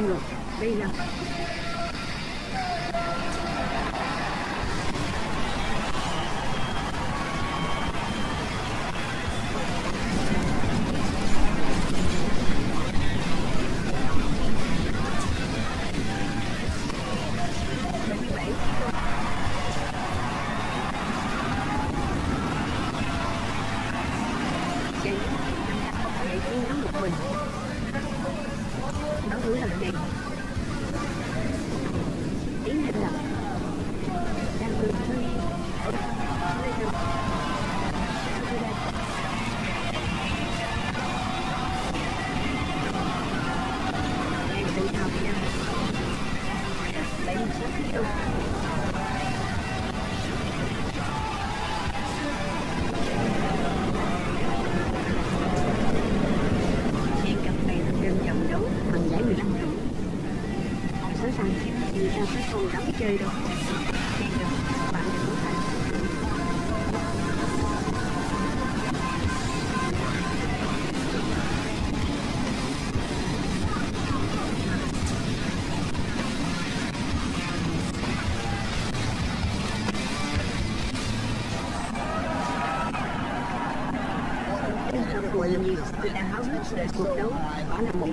finger. 能当时为能给你 cuộc đấu. Đó là một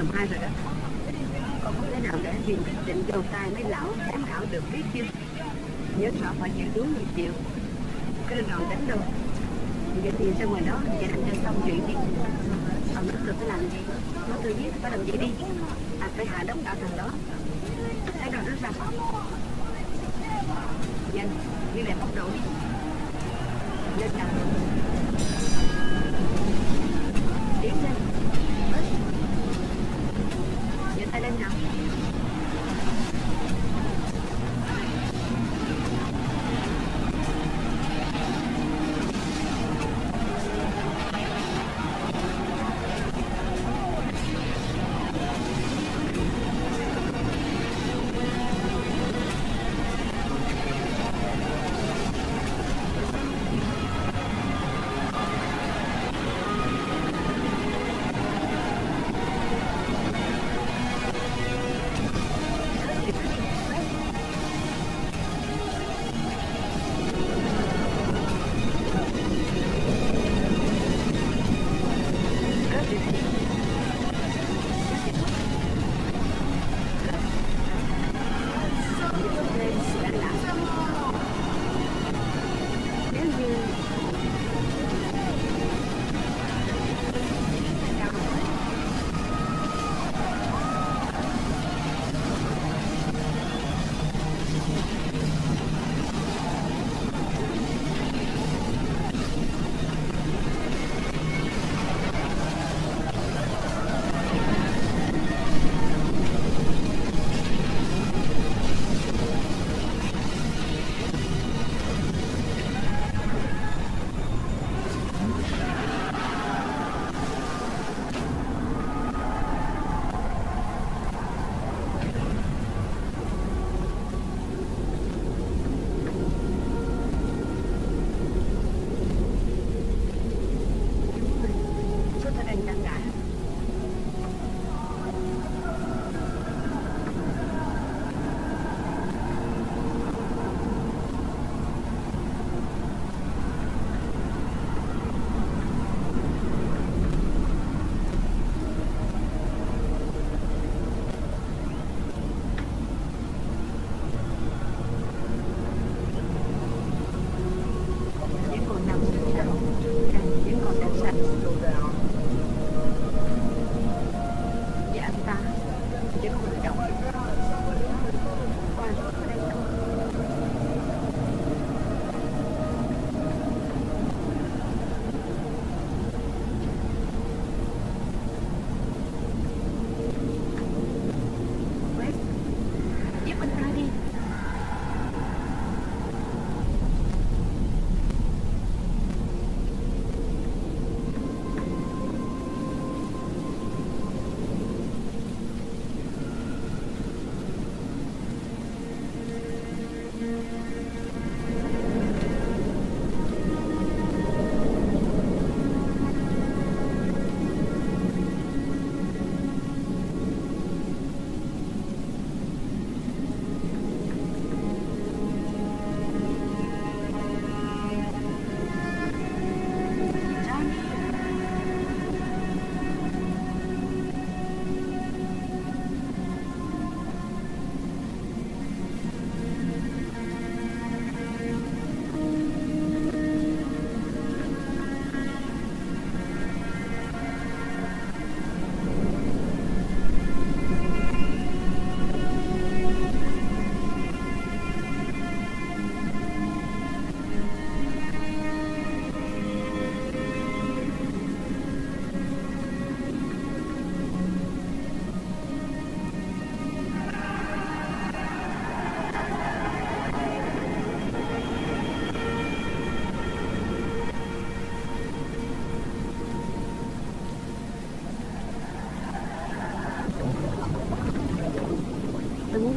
vòng hai rồi đó. Con không thể nào để vì định đầu tay mấy lão giám khảo được biết chứ. Nhớ rõ phải chịu đúng nhịp chịu. Cái đừng đòn đánh đâu vậy thì ra ngoài đó và làm cho xong chuyện đi. Còn nó tôi phải làm gì? Nó tôi biết phải làm gì đi. À phải hạ đóng đạo thằng đó. Thấy rồi đó ra nhanh, đi lại bóc độ đi. Lên nào.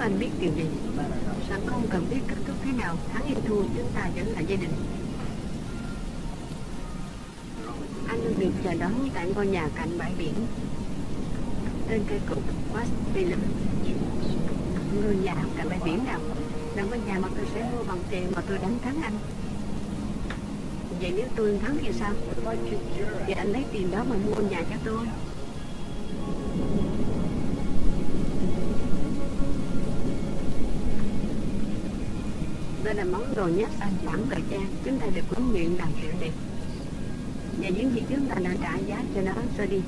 Anh biết điều gì? Sẵn không cần biết kết thúc thế nào? Thắng hay thua chúng ta vẫn là gia đình. Anh được chờ đón tại ngôi nhà cạnh bãi biển. Tên cây cục West Philip Ngôi nhà cạnh bãi biển nào? Là ngôi nhà mà tôi sẽ mua bằng tiền mà tôi đánh thắng anh. Vậy nếu tôi thắng thì sao? Vậy anh lấy tiền đó mà mua nhà cho tôi. Đây là món đồ nhát sang sẵn thời trang. Chúng ta được huấn luyện làm kiểu đẹp Và những gì chúng ta đã trả giá cho nó sẽ đi.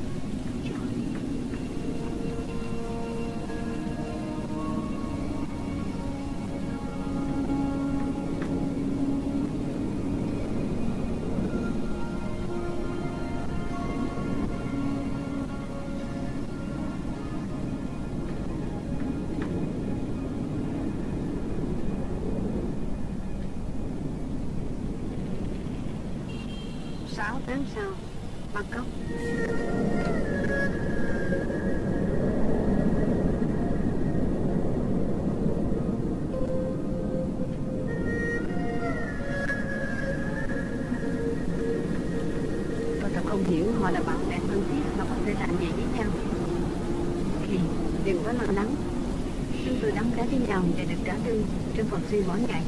Trên mỗi ngày.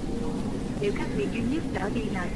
Điều khác biệt duy nhất trở đi là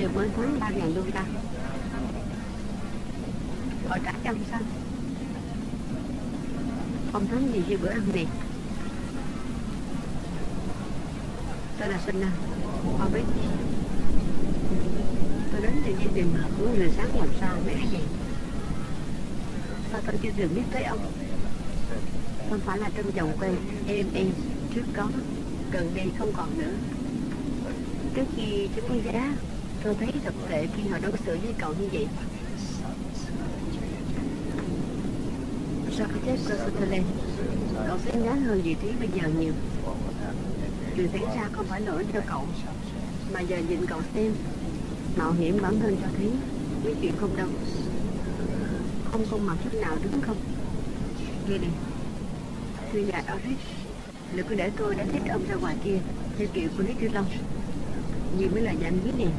giờ mới tháng ba ngàn luôn ta. Họ trả cho sao? Ông thắng gì chưa bữa ăn này. Tôi là sinh à họ biết tôi đến từ gia đình muốn người sáng làm sao, mẹ vậy sao tôi chưa từng biết tới ông? Không phải là trong vòng quê, em em, trước có gần đây không còn nữa. Trước khi chúng tôi giá tôi thấy thật tệ khi họ đối xử với cậu như vậy. Socrates cái chết Sutherland cậu xứng đáng hơn vị trí bây giờ nhiều. Chuyện xảy ra không phải lỗi cho cậu, mà giờ nhìn cậu xem, mạo hiểm bản thân cho thấy mấy chuyện không đâu. Không công mặt chút nào đúng không? Nghe này thưa nhà Eric liệu cứ để tôi đã thích ông ra ngoài kia, theo kiểu của Lý Tư Long. Nhiều mới là danh quý này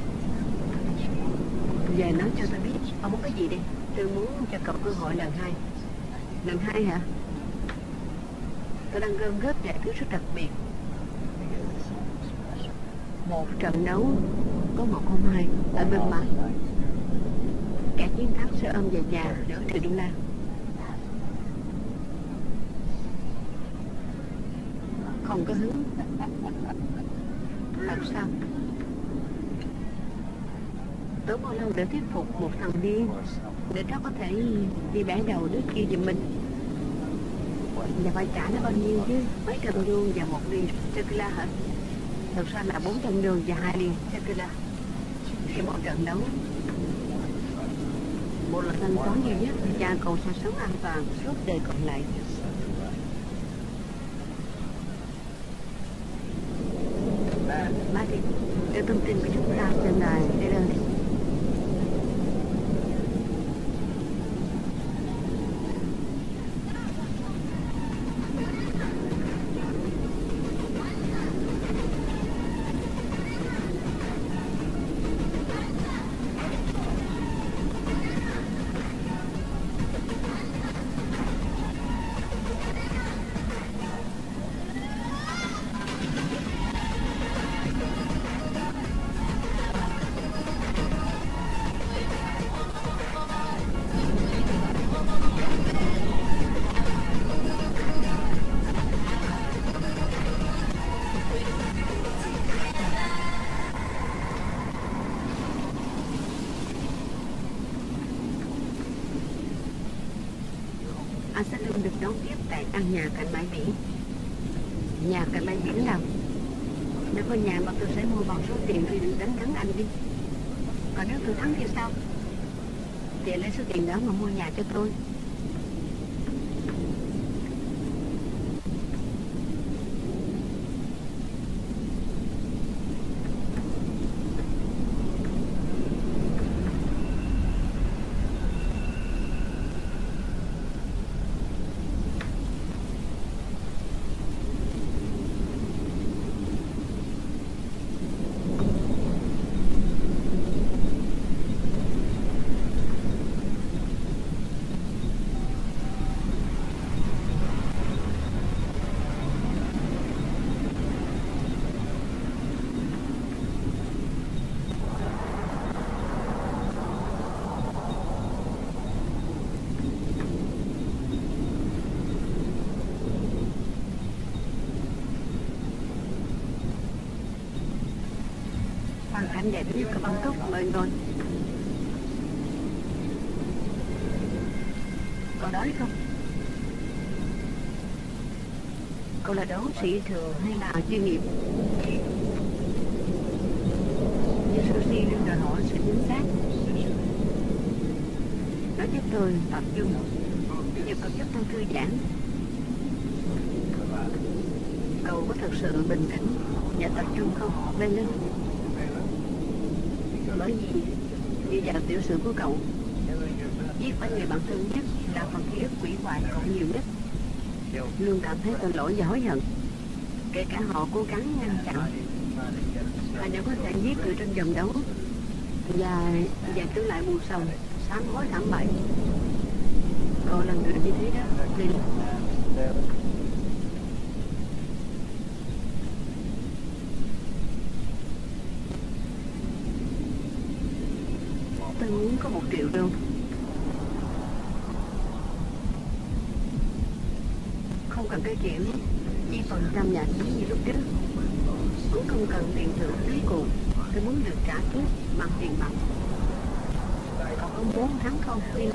về nói cho tôi biết. Ông muốn cái gì đi? Tôi muốn cho cậu cơ hội lần hai. Lần hai hả? Tôi đang gom góp vài thứ rất đặc biệt. Một trận đấu Có một không hai Ở bên mặt. Cả chiến thắng sẽ ôm về nhà Nửa triệu đô la. Không có hứng. Làm sao? Tốn bao lâu để thuyết phục một thằng điên để nó có thể đi bẻ đầu đứa kia giùm mình? Và phải trả nó bao nhiêu chứ? Mấy trăm đô và một ly tequila hả? Thật ra là bốn trăm đường và hai ly tequila thì một trận đấu. Một lần thanh toán duy nhất, cha cầu sẽ sống an toàn suốt đời còn lại. Anh sẽ luôn được đón tiếp tại căn nhà cạnh bãi biển. Nhà cạnh bãi biển nào? Nếu có nhà mà tôi sẽ mua bằng số tiền thì đừng đánh thắng anh đi. Còn nếu tôi thắng thì sao? Thì lấy số tiền đó mà mua nhà cho tôi hoàn cảnh đẹp nhất của Bangkok mời ngồi Cậu đói không? Cậu là đấu sĩ thường hay là chuyên nghiệp? Như sushi luôn đòi hỏi sự chính xác Nó giúp tôi tập trung Và cậu giúp tôi thư giãn Cậu có thật sự bình tĩnh và tập trung không? Lên lên bởi gì? Như vào tiểu sử của cậu. Giết anh người bạn thân nhất là phần ký ức quỷ hoại cậu nhiều nhất. Luôn cảm thấy tội lỗi và hối hận. Kể cả họ cố gắng ngăn chặn. Và nếu có thể giết người trong vòng đấu. Và và trở lại buồn sầu sám hối thảm bại. Cậu là người như thế đó nên we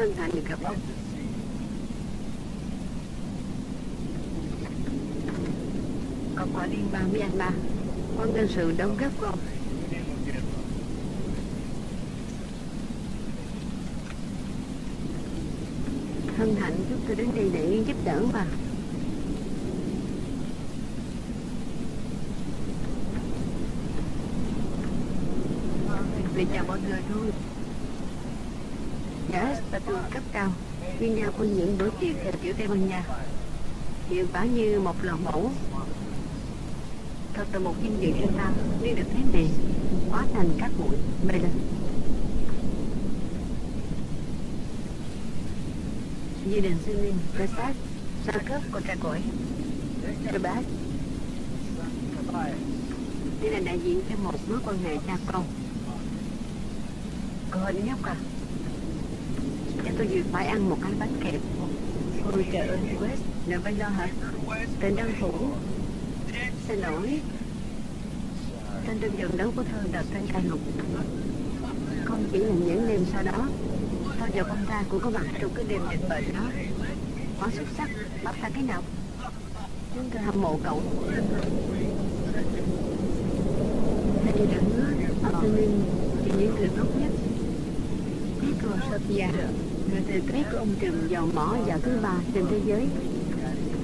hân hạnh được gặp ông. Cộng hòa liên bang Myanmar, quan nhân sự đóng góp của ông hân hạnh chúng tôi đến đây để giúp đỡ bà để chào mọi người thôi Yes, là từ cấp cao chuyên những bữa tiệc theo kiểu Tây Ban Nha. Hiệu quả như một lò mẫu thật là một vinh dự cho ta. Nếu được thế này, hóa thành các bụi mây lên Như đền sư linh cơ sát sa cấp con trai cõi. Cơ bác. Đây là đại diện cho một mối quan hệ cha con Cô hình nhóc à? Tôi vừa phải ăn một cái bánh kẹp. Ôi trời ơi West. Nợ phải lo hả? Tên đăng phủ. Xin lỗi. Tên trong dòng đấu của thơ đợt tên cai ngục Không chỉ là những đêm sau đó. Thôi giờ con ta cũng có mặt trong cái đêm định bệnh đó. Quá xuất sắc Bắt ta cái nào? Chúng tôi hâm mộ cậu. Thầy đã hứa Ông Tư Linh Chỉ những người tốt nhất. Petro Sofia Người thừa của ông trùm dầu mỏ vào thứ ba trên thế giới.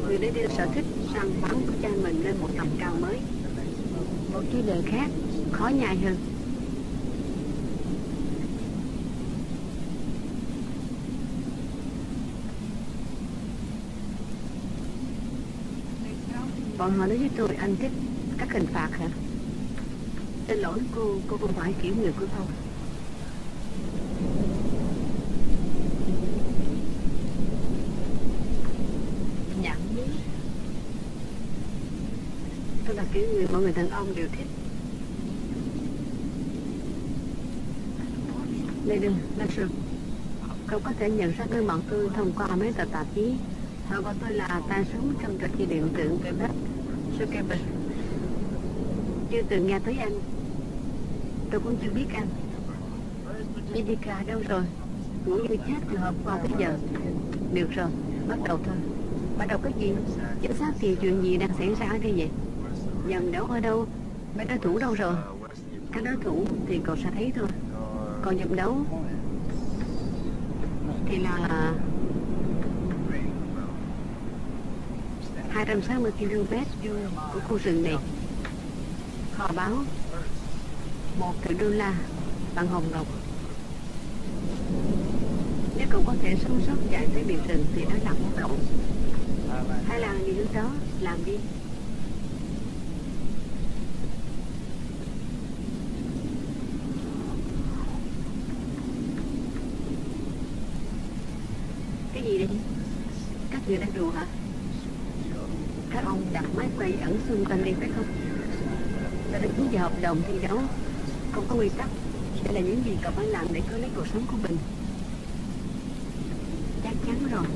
Người đã đưa sở thích săn bắn của cha mình lên một tầm cao mới. Một chủ đề khác Khó nhai hơn. Bọn họ nói với tôi anh thích các hình phạt hả? Xin lỗi cô, cô không phải kiểu người của tôi. Cái người mọi người đàn ông đều thích. Đây Đừng, Lê Sư Cậu có thể nhận ra gương mặt tôi thông qua mấy tờ tạp chí. Họ gọi tôi là tay súng trong trò chơi điện tử về đất Zuckerberg Chưa từng nghe tới anh. Tôi cũng chưa biết anh. Medica đâu rồi? Ngủ như chết từ hôm qua tới giờ. Được rồi, bắt đầu thôi. Bắt đầu cái gì? Chính xác thì chuyện gì đang xảy ra ở đây vậy? Nhầm đấu ở đâu? Mấy đối thủ đâu rồi? Các đối thủ thì cậu sẽ thấy thôi. Còn nhầm đấu Thì là 260 km của khu rừng này. Họ báo một triệu đô la bằng hồng ngọc. Nếu cậu có thể sống sót chạy tới biệt rừng thì đó là của cậu. Hay là gì đó làm đi cái gì đây các người đang đùa hả? Các ông đặt máy quay ẩn xung quanh đi phải không? Ta đã ký vào hợp đồng thi đấu không có quy tắc. Đây là những gì cậu phải làm để có lấy cuộc sống của mình. Chắc chắn rồi,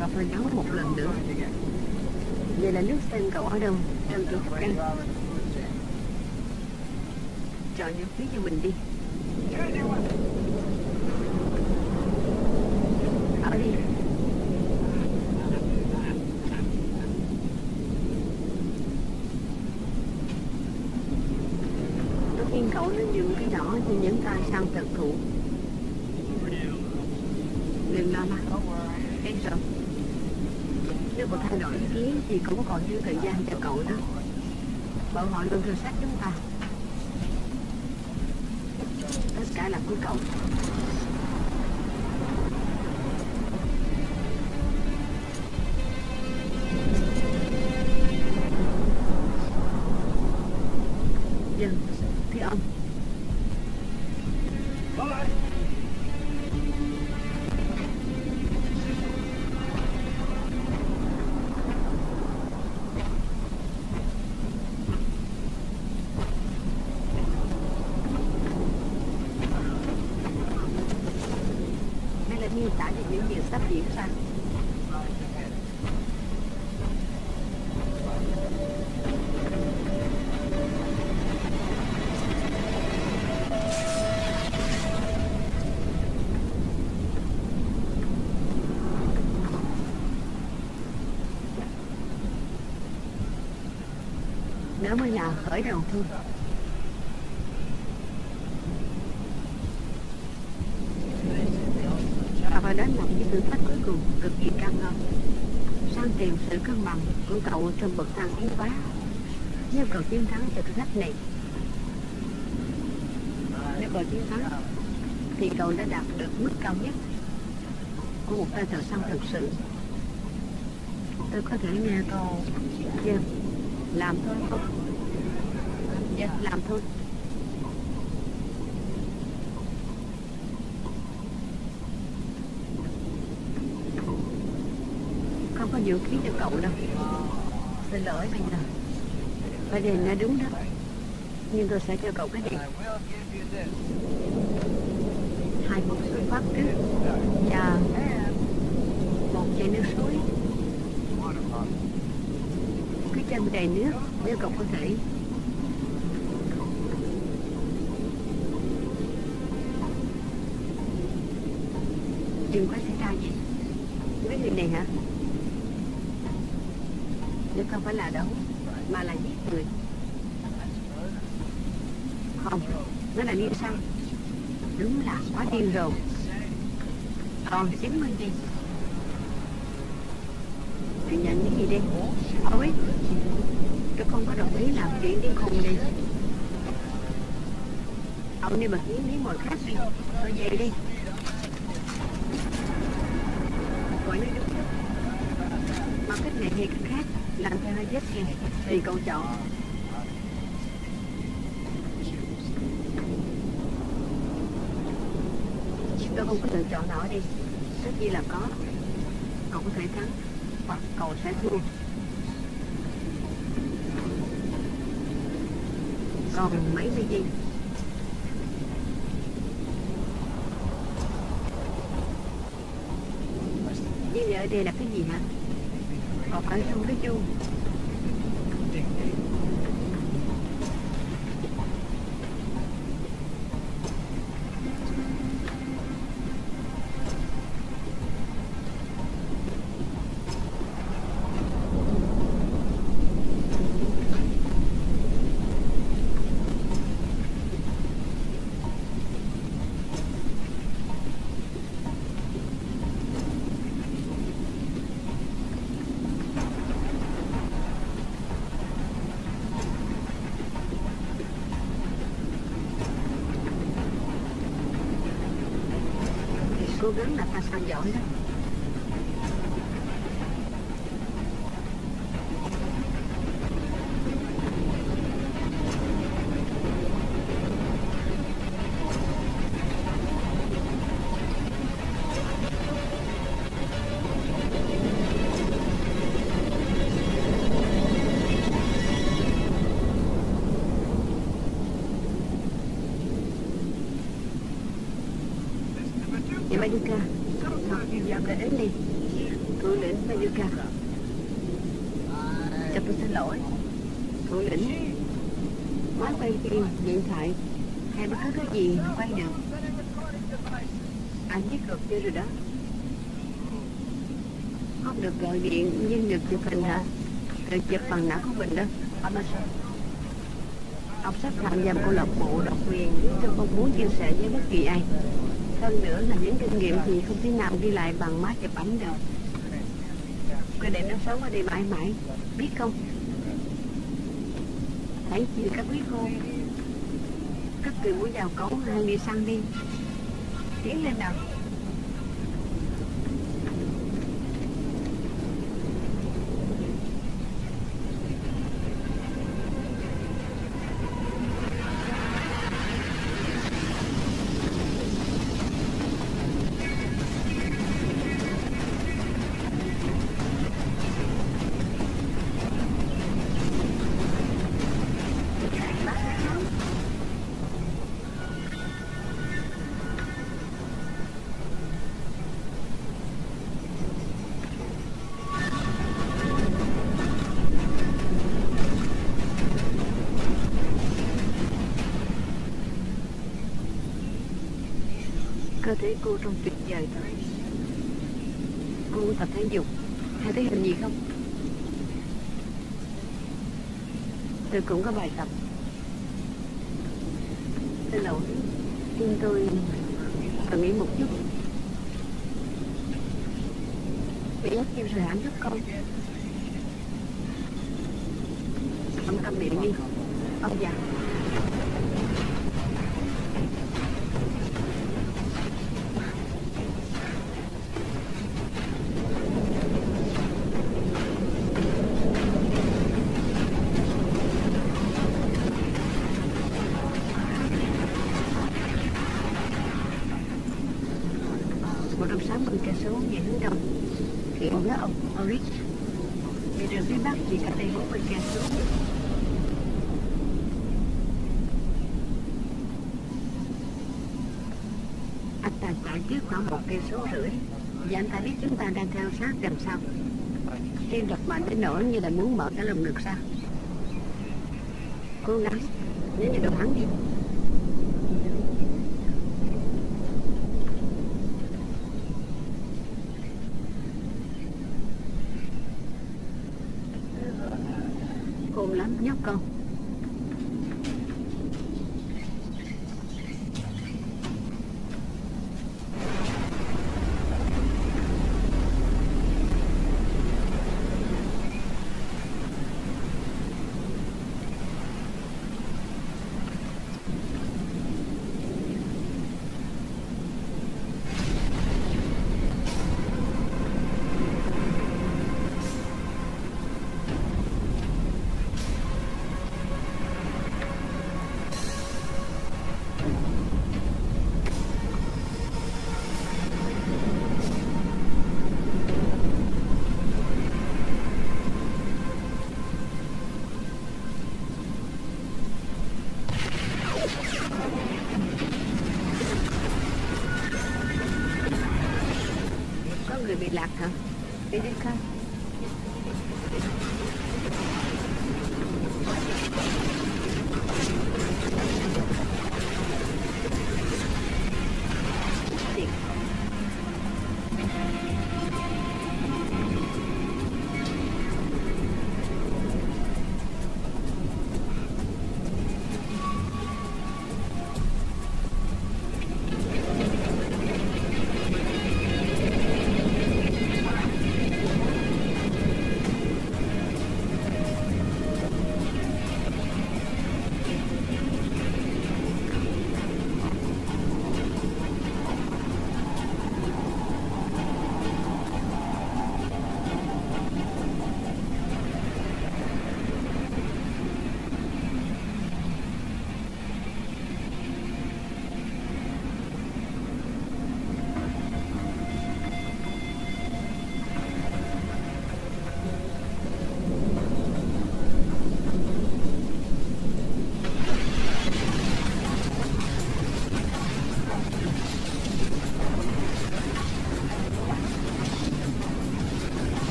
cậu phải đấu một lần nữa. Vậy là nước xem cậu ở đâu? Trong chỗ thức chọn những phía cho mình đi ở đi tôi khuyên cậu nên dùng cái đỏ cho sang tài thủ thực thụ đừng lo lắng. Em sợ. Nếu cậu thay đổi ý kiến thì cũng còn dư thời gian cho cậu đó bọn họ luôn theo sát chúng ta. Tất cả là của cậu. Đó mới là khởi đầu thôi Và vào đó là những thử thách cuối cùng, cực kỳ căng ngon. Sang tìm sự cân bằng của cậu trong bậc thang tiến hóa Nếu cậu chiến thắng cho thử thách này Nếu cậu chiến thắng Thì cậu đã đạt được mức cao nhất Của một tay thợ săn thực sự Tôi có thể nghe câu yeah. Làm thôi không Dạ. Làm thôi. Không có dự kiến cho cậu đâu. Xin lỗi bây giờ phải giờ là đúng đó. Nhưng tôi sẽ cho cậu cái gì hai một xuất phát trước. Và một chai nước suối. Cái chân đầy nước, nếu cậu có thể. Chuyện có xảy ra gì mấy người này hả? Nếu không phải là đấu, mà là giết người. Không, nó là điên xăng đúng là quá điên rồi. Còn chứng minh đi thì nhận cái gì đi. Ôi tôi không có đồng ý làm chuyện điên khùng đi ông đi bật kiếm lấy mọi khác đi. Tôi về đi. Tôi không có lựa chọn nào ở đây. Tất nhiên là có. Cậu có thể thắng, hoặc cậu sẽ thua. Còn mấy giây. Như vậy ở đây là cái gì hả? Còn phải xong cái chuông Mayuka Dọn lại đến đi Thủ lĩnh Mayuka Cho tôi xin lỗi. Thủ lĩnh. Máy quay phim, điện thoại. Hay bất cứ cái gì quay được. Anh biết được chưa rồi đó. Không được gọi điện nhưng được chụp hình hả? Được chụp bằng não của mình đó. Ông Ông sắp tham gia câu lạc bộ độc quyền. Tôi không muốn chia sẻ với bất kỳ ai hơn nữa là những kinh nghiệm thì không thể nào ghi lại bằng máy chụp ảnh được. Cứ để nó sống ở đây mãi mãi, Biết không? Hãy chịu các quý cô. Các người muốn vào cấu hay đi săn đi. Tiến lên nào. Cơ thể cô trông tuyệt vời thôi Cô tập thể dục Hay thấy hình gì không Tôi cũng có bài tập Xin lỗi Tim tôi cần nghỉ một chút Bị ép tim rồi hãm giúp con Ông câm miệng đi Ông già một trăm sáu mươi cây số về hướng đông hiện với ông Oryx thị trường phía bắc chỉ cách đây 40 cây số anh ta chạy trước khoảng một cây số rưỡi. Và anh ta biết chúng ta đang theo sát đằng sau tim đập mạnh đến nỗi như là muốn mở cả lồng ngực ra. Cố gắng, nếu như đồ hắn đi. Khôn lắm, nhóc con.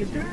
Động như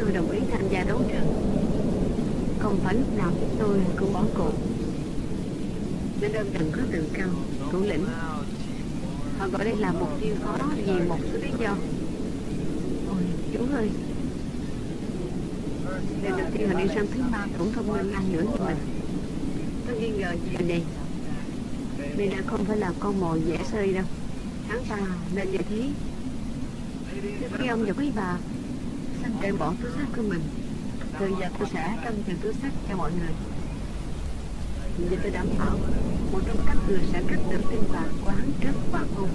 tôi đồng ý tham gia đấu trường. Không phải lúc nào tôi cũng bỏ cuộc. Nên đơn cần có tự cao, Thủ lĩnh. Họ gọi đây là mục tiêu khó vì một số lý do. Ôi, chú ơi. Lần đầu tiên họ đi sang thứ ba cũng không minh ăn nữa như mình. Tôi nghi ngờ gì đây Đây đã không phải là con mồi dễ sơi đâu. Hắn ta nên vậy thế Trước khi ông và quý bà để bỏ túi sách của mình. Từ giờ tôi sẽ cân chừng túi sách cho mọi người. Vì tôi đảm bảo một trong các người sẽ cắt được tin vàng của hắn trước hoàng hôn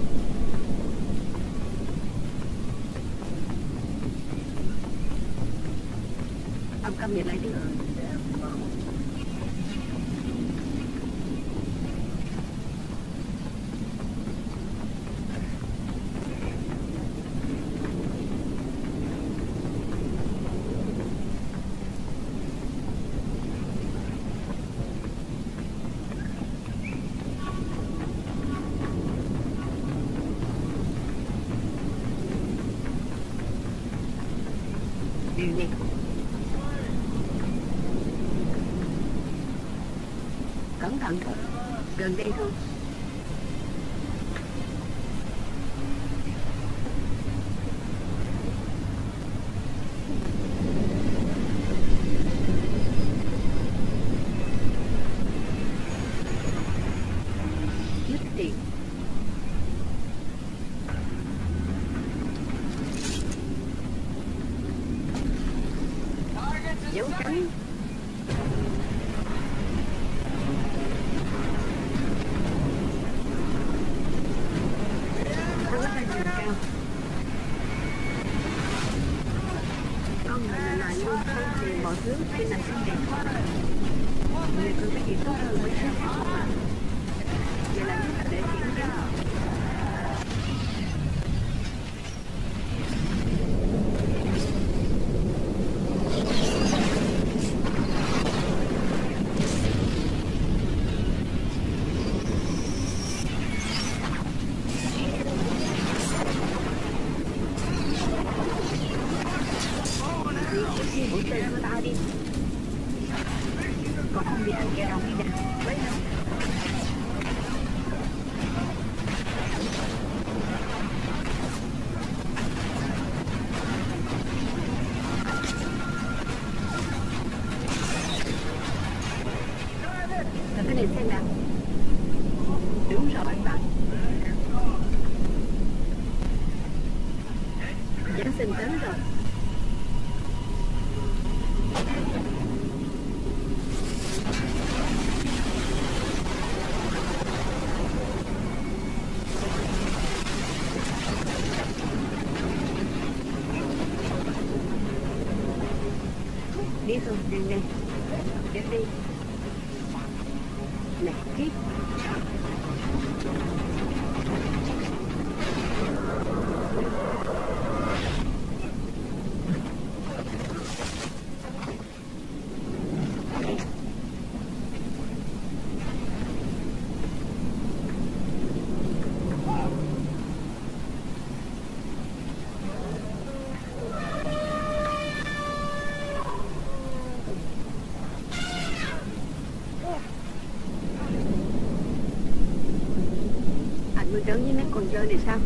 đấu với mấy con chơi này sao?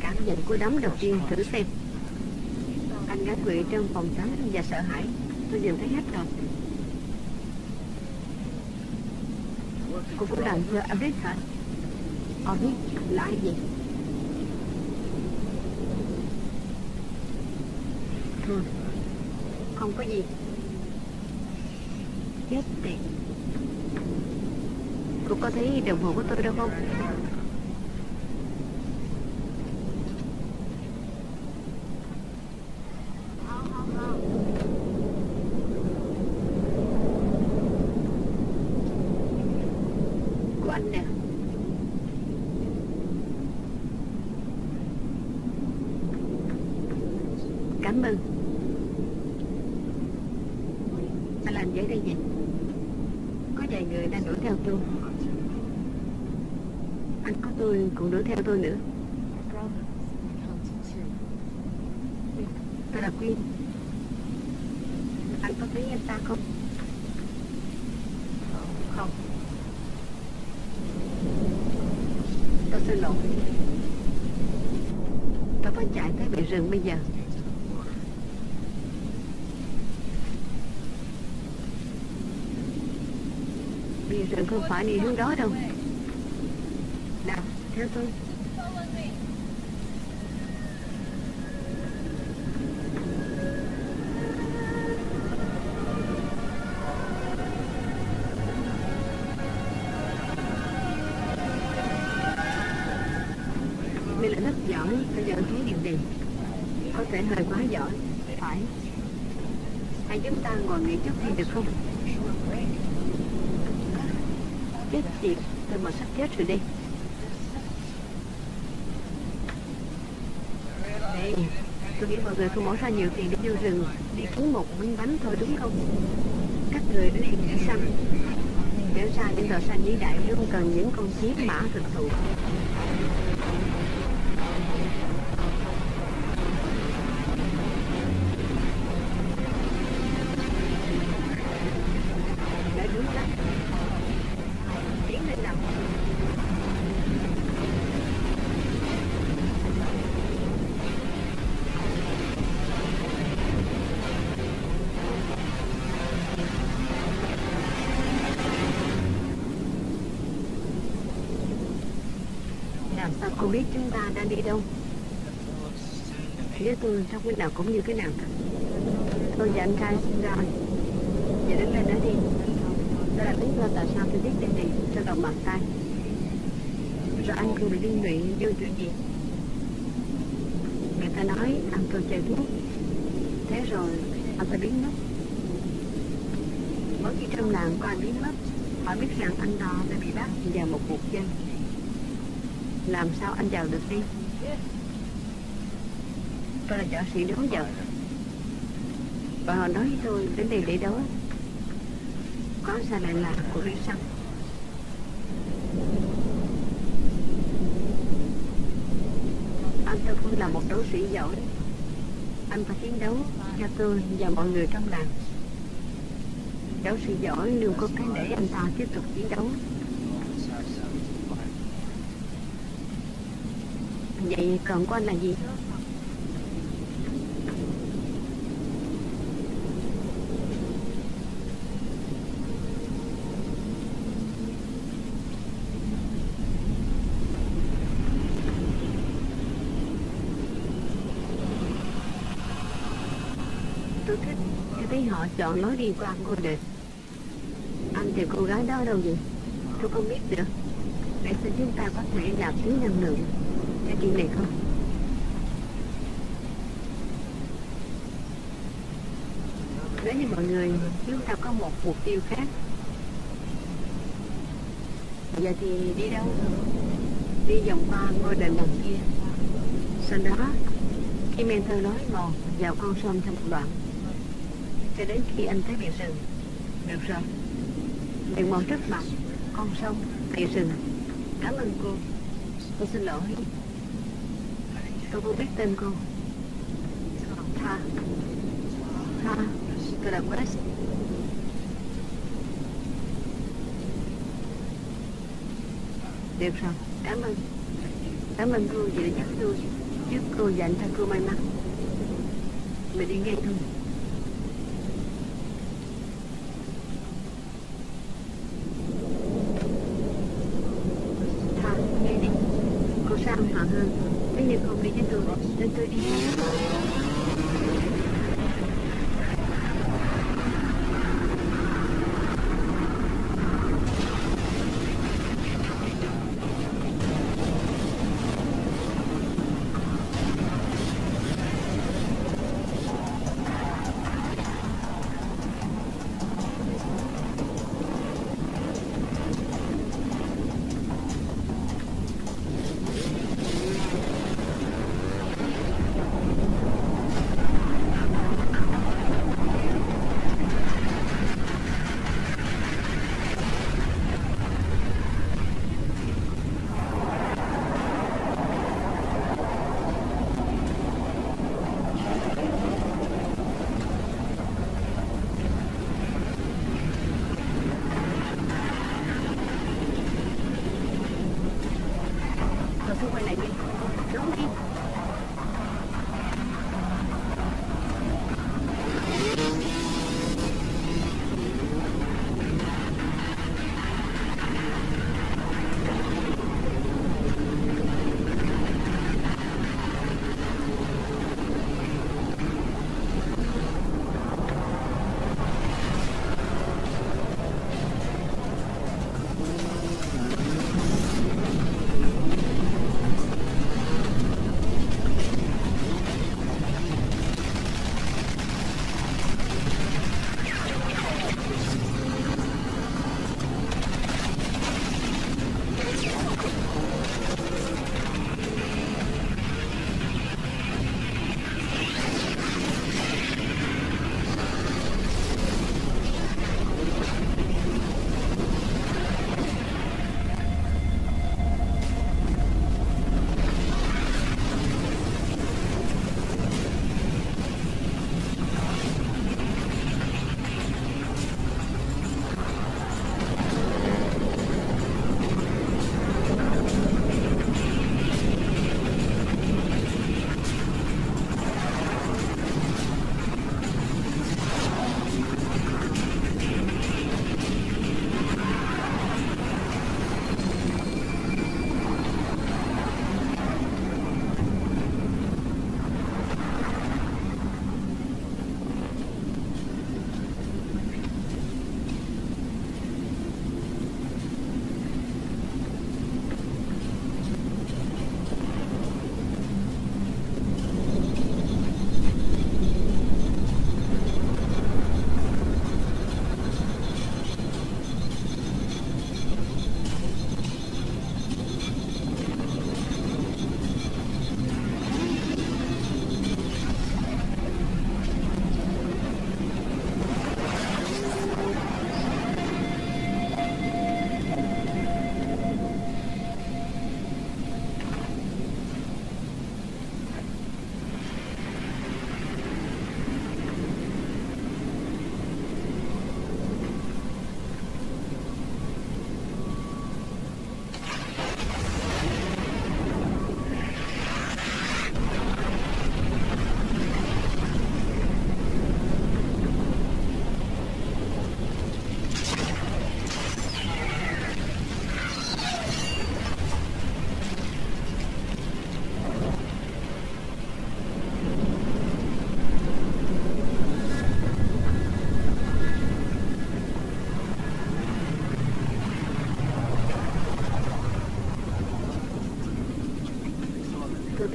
Cảm nhận của đám đầu tiên thử xem. Anh gái quỵ trong phòng tắm và sợ hãi. Tôi nhìn thấy hết rồi. Cô cũng làm vừa anh ờ, biết hả Abrid là ai vậy thôi không có gì. Chết tiệt cô có thấy đồng hồ của tôi đâu không của anh nè cảm ơn anh làm giấy đây vậy có vài người đang đuổi theo tôi anh có tôi cũng đuổi theo tôi nữa Queen anh có thấy anh ta không? Không. Tôi xin lỗi. Tôi phải chạy tới bị rừng bây giờ. Bị rừng không phải đi hướng đó đâu. Nào, theo tôi. Today. Tôi nghĩ mọi người không bỏ ra nhiều tiền để vô rừng, Đi kiếm một miếng bánh thôi, đúng không? Các người đến đây để săn Để ra những tờ xanh vĩ đại không cần những con chiếc mã thực thụ. Cũng như cái nào cả. Tôi và anh trai sinh ra và đứng lên đó đi. Đó là lý do tại sao tôi viết tên này cho đồng bàn tay. Rồi anh cũng bị liên lụy vô chuyện gì? Người ta nói anh tôi chơi thuốc. Thế rồi anh ta biến mất. Mỗi khi trong làng có anh biến mất. Họ biết rằng anh đó đã bị bắt vào một cuộc dân Làm sao anh vào được đi? Tôi là võ sĩ đấu vợ Và họ nói với tôi, đến đây để đấu Có sao lại là của lý săn Anh tôi cũng là một đấu sĩ giỏi. Anh phải chiến đấu cho tôi và mọi người trong làng. Đấu sĩ giỏi luôn có cái để anh ta tiếp tục chiến đấu. Vậy còn của anh là gì? tôi thích tôi thấy họ chọn lối đi qua cô đền. anh tìm cô gái đó đâu vậy? Tôi không biết được để xin chúng ta có thể làm thứ năng lượng. Cho chuyện này không? Nếu như mọi người, chúng ta có một mục tiêu khác. Giờ thì đi đâu? Đi vòng qua ngôi đền đằng kia. Sau đó, khi mentor nói mòn, vào con sông trong một đoạn cho đến khi anh thấy biển rừng được rồi. Đừng mòn trước mặt con sông biển rừng. Cảm ơn cô. Tôi xin lỗi. Tôi không biết tên cô. Tha. Tha. Tôi là West Được rồi, cảm ơn. Cảm ơn cô vì đã nhắc tôi. Chúc cô dành cho cô may mắn. Mình đi ngay Thôi,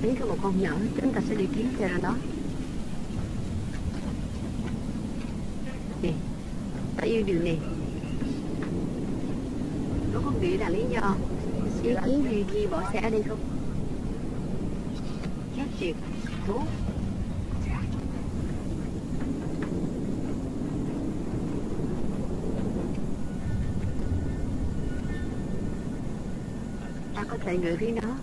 thấy có một con nhỏ, Chúng ta sẽ đi kiếm ra đó. Nè, Ta yêu điều này. Nó có nghĩa là lý do Ý kiến gì khi bỏ xe ở đây không? Chết tiệt Thú. Ta có thể ngửi thấy nó.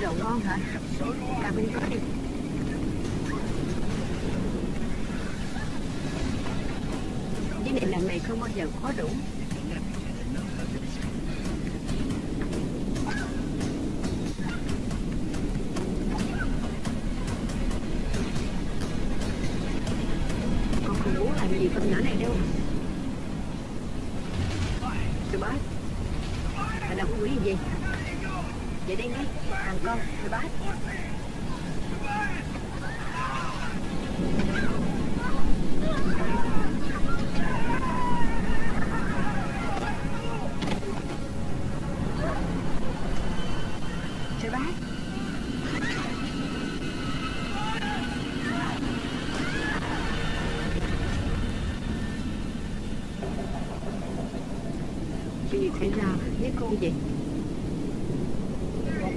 Đồ? cái gì thế là như cô vậy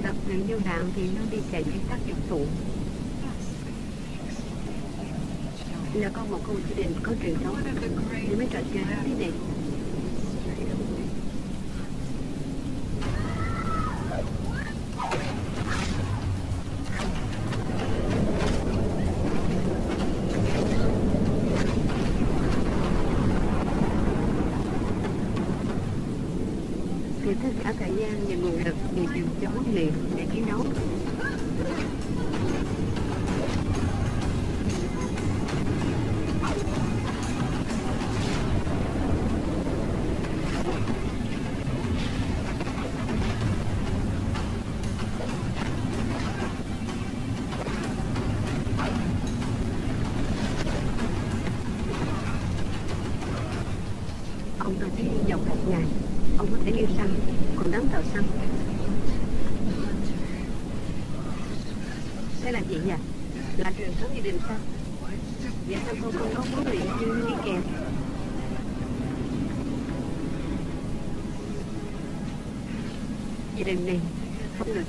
đập những như đạn thì nó đi chạy cái tác dụng phụ là con một câu gia đình có truyền thống. Thì mới trở thành cái này. gì đây nè không được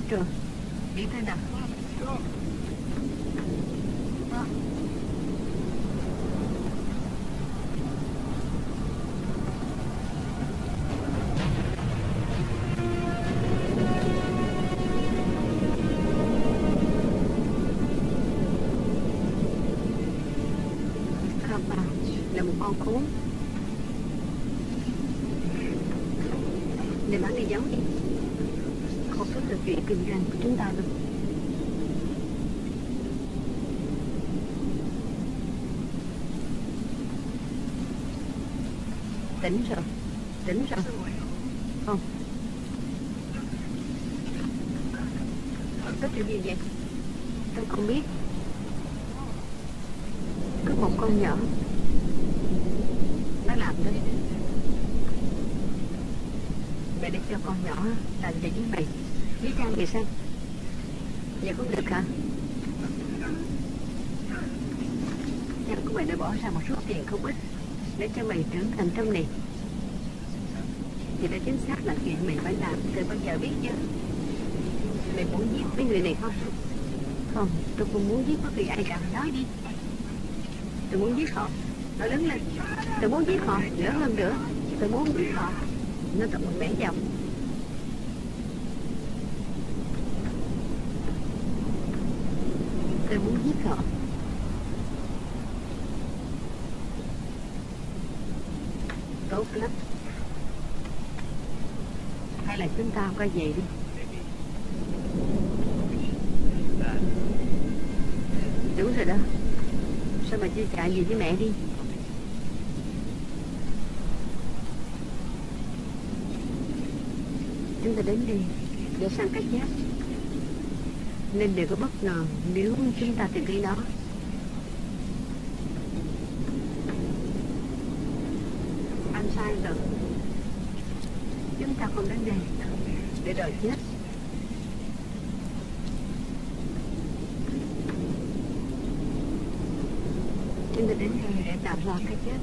get to? tỉnh rồi tỉnh rồi không. Có chuyện gì vậy? Tôi không biết. Có một con nhỏ. Nó làm đấy mẹ để cho con nhỏ làm gì với mày. Với trang thì sao? Vậy cũng được hả? Chẳng có mày đã bỏ ra một số tiền không ít để cho mày trưởng thành trong này. Tôi không muốn giết bất kỳ ai cả. Nói đi. Tôi muốn giết họ. Nó đứng lên. Tôi muốn giết họ. Nữa hơn nữa, Tôi muốn giết họ. Nó thật một bé giọng. Tôi muốn giết họ. Tốt lắm. Hay là chúng ta quay về đi Đúng rồi đó. Sao mà chưa chạy gì với mẹ đi? Chúng ta đến đây Để sang cách giác Nên đừng có bất ngờ Nếu chúng ta tìm thấy nó. Anh sai rồi. Chúng ta không đến đây Để đợi chết Chúng ta đến đây để cái chết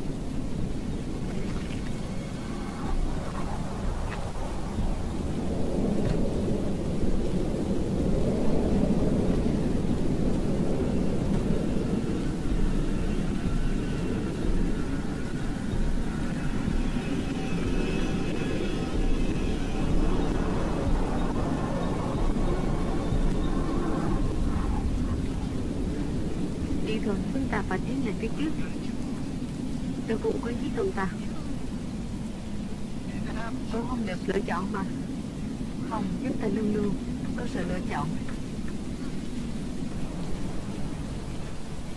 Đi thôi, chúng ta phải tiến lên phía trước cho cũng có giết ông ta. Tôi không được lựa chọn mà. Không, chúng ta luôn luôn có sự lựa chọn.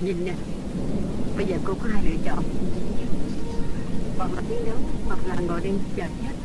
Nhìn nè. Bây giờ cô có hai lựa chọn? Hoặc là chiến đấu Hoặc là ngồi đi chờ chết.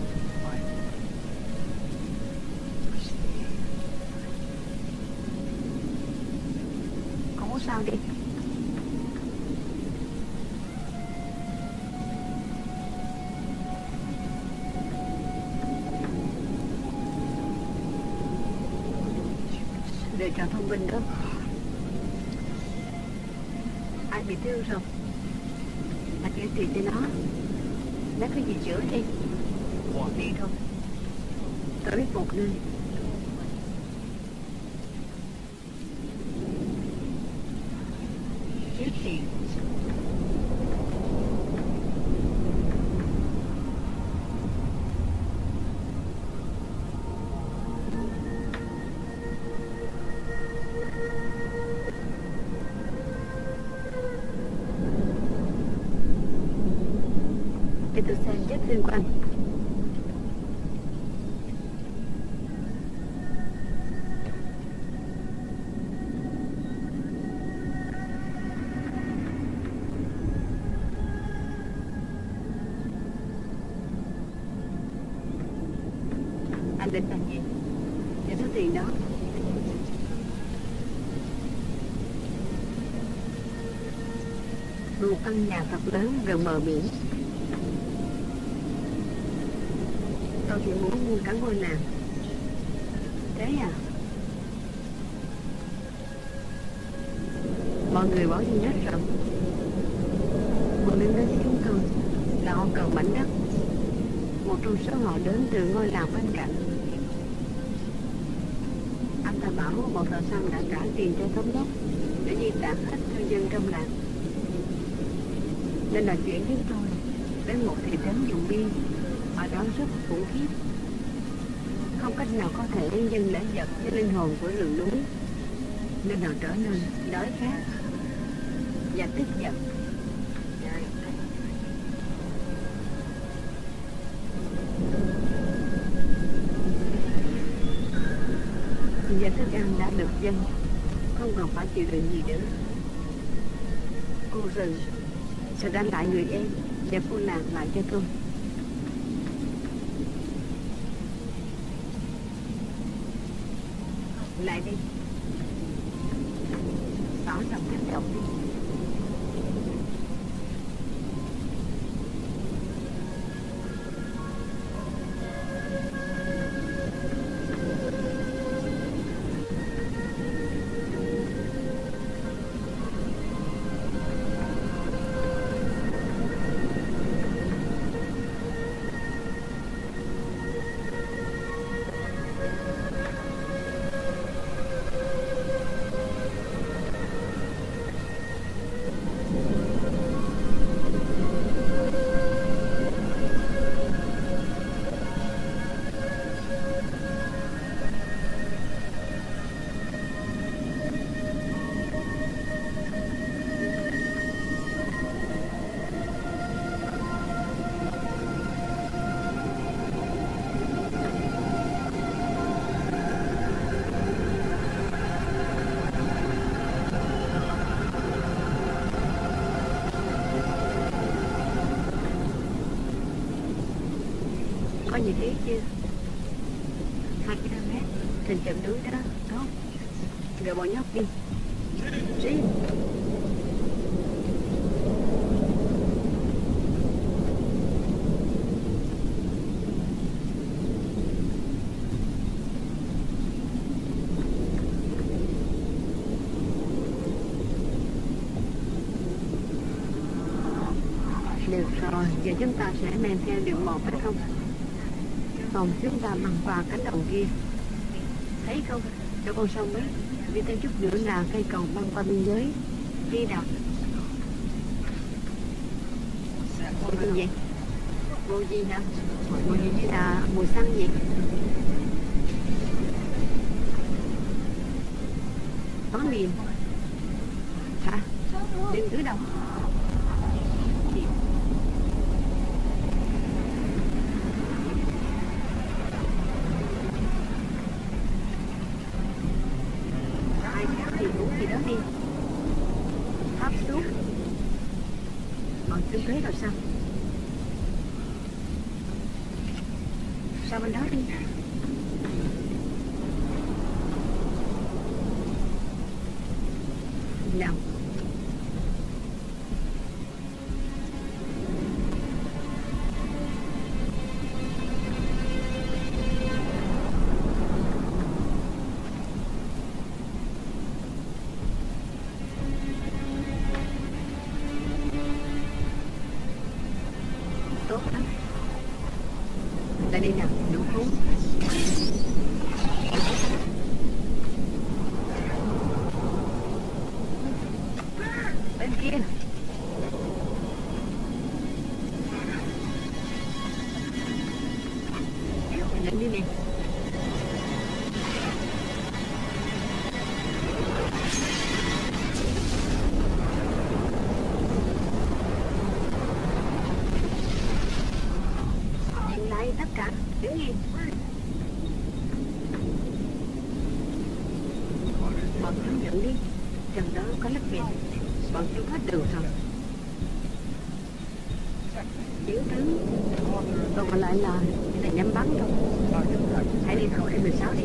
Tôi xem anh. Anh định làm gì để số tiền đó. Một căn nhà thật lớn gần bờ biển tôi chỉ muốn mua cả ngôi làng thế à mọi người bỏ đi hết rồi một đêm đến với chúng tôi là họ cần mảnh đất một trong số họ đến từ ngôi làng bên cạnh anh một thợ săn đã trả tiền cho thống đốc để di tản hết cư dân trong làng. Nên là chuyện chúng tôi đến một thị trấn dùng biên ở đó rất khủng khiếp. Không cách nào có thể dân lễ vật cho linh hồn của rừng núi. Nên họ trở nên đói khát và tức giận. Được dân. Không còn phải chịu đựng gì nữa. Cô rừng sẽ đem lại người em và cô nàng lại cho tôi? Lại đi. sẽ men theo đường một phải không? Còn chúng ta bằng qua cánh đồng kia. Thấy không? Cho con sông ấy, đi theo chút nữa là cây cầu băng qua biên giới. Đi đạp or something. lặng đi. Gần đó có lắc biển Bọn chúng hết đường rồi. Những thứ Còn lại là Là nhắm bắn thôi. Hãy đi thôi, tàu mười sáu đi.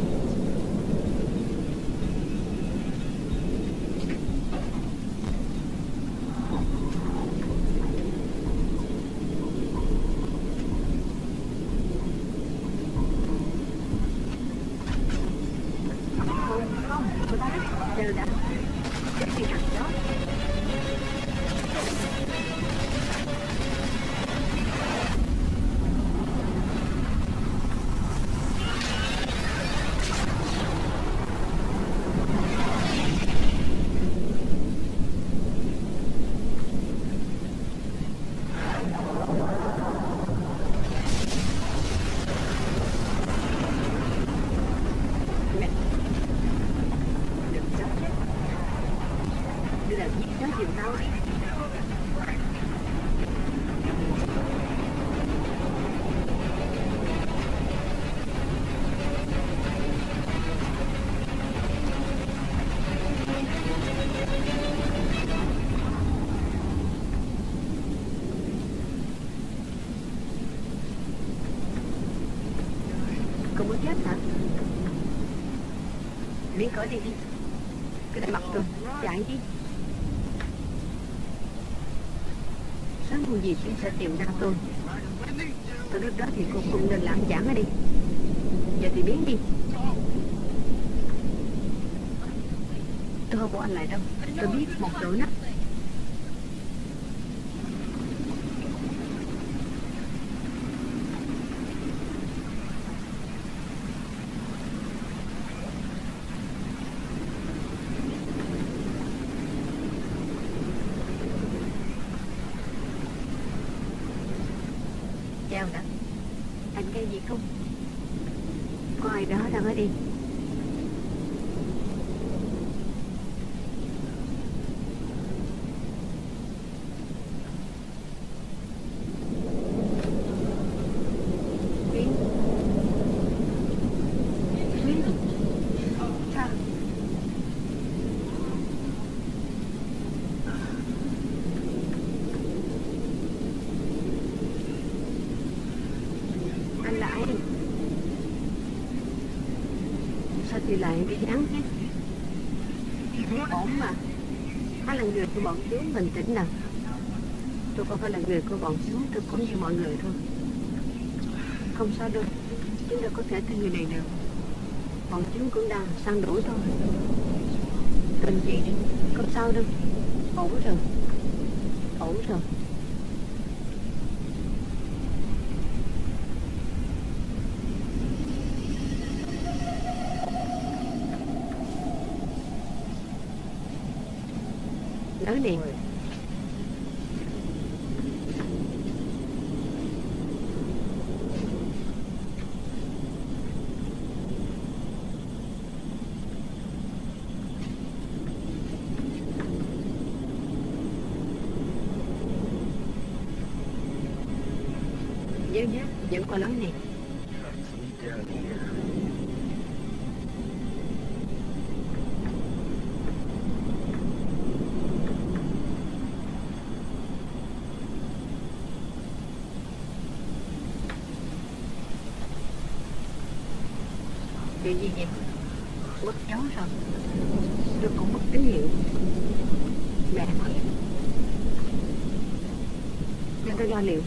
Sao lại bị án chứ ổn mà. Hắn là người của bọn chúng bình tĩnh nào. Tôi không phải là người của bọn chúng, tôi cũng như mọi người thôi. Không sao đâu. Chúng ta có thể tin người này được bọn chúng cũng đang săn đuổi thôi cần gì không sao đâu. Ổn rồi ổn rồi nói đi nhớ nhớ vẫn còn nói này chuyện gì vậy mất cháu rồi tôi cũng mất tín hiệu. Mẹ mất. Nên tôi lo liệu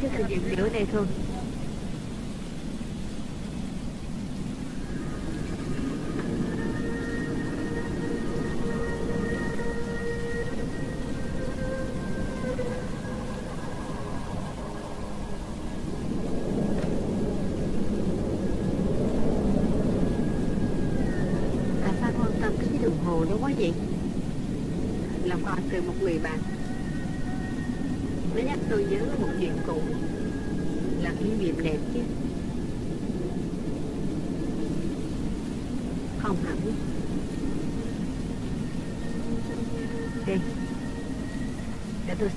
Chứ cần dừng Ngày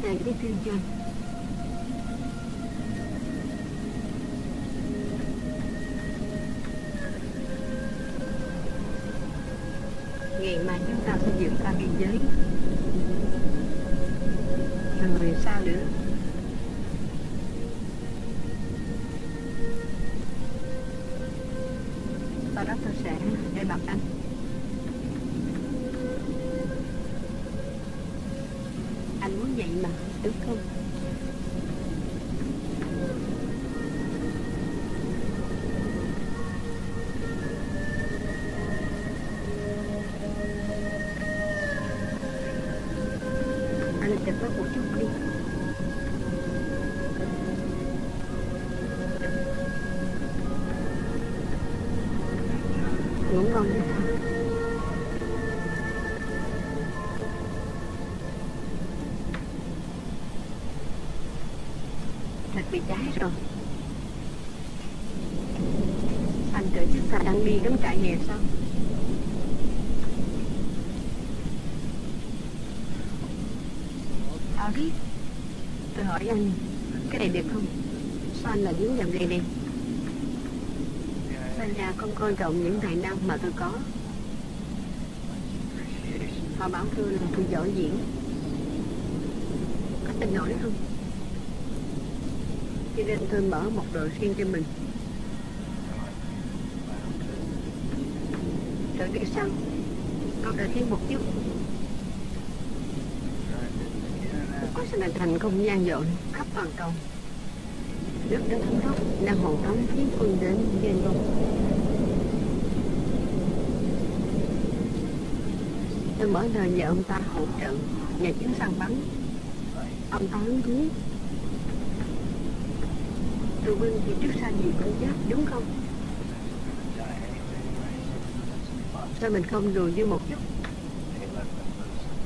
mai chúng ta sẽ dựng qua biên giới. Coi trọng những tài năng mà tôi có. Họ bảo tôi là tôi giỏi diễn. Có tin nổi không? Cho nên tôi mở một đội riêng cho mình. Rồi biết sao? Con đợi thêm một chút. Có sẽ là thành công gian dội khắp toàn cầu. Nước đất thống đốc đang hộ tống phiến quân đến gian công tôi mở lời nhờ ông ta hỗ trợ nhà chiến săn bắn. Ông ta hứng thú. Tù binh thì trước sau gì cũng chết đúng không? Sao mình không đùa như một chút?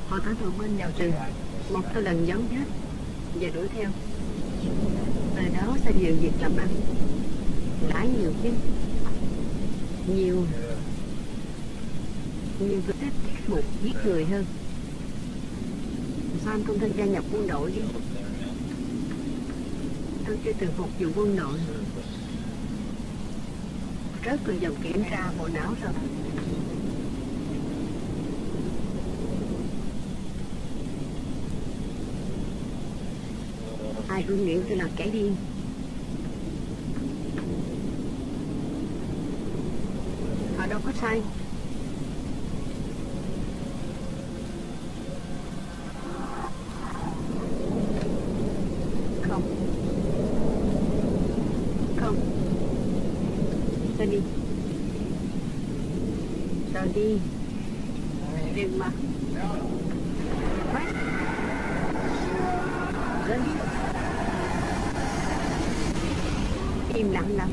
Họ thả tù binh vào rừng, một số lần giống chết và đuổi theo. Từ đó sẽ nhiều việc làm ăn. Lãi nhiều chứ nhiều nhiều cái thích tiết giết người hơn. Sao anh không thân gia nhập quân đội chứ tôi chưa từng phục vụ quân đội. Rất từ dòng kiểm tra bộ não rồi. Ai cũng nghĩ tôi là kẻ điên. Họ đâu có sai Không Không Ra đi Ra đi Đừng mà Quét Ra đi Im lặng lặng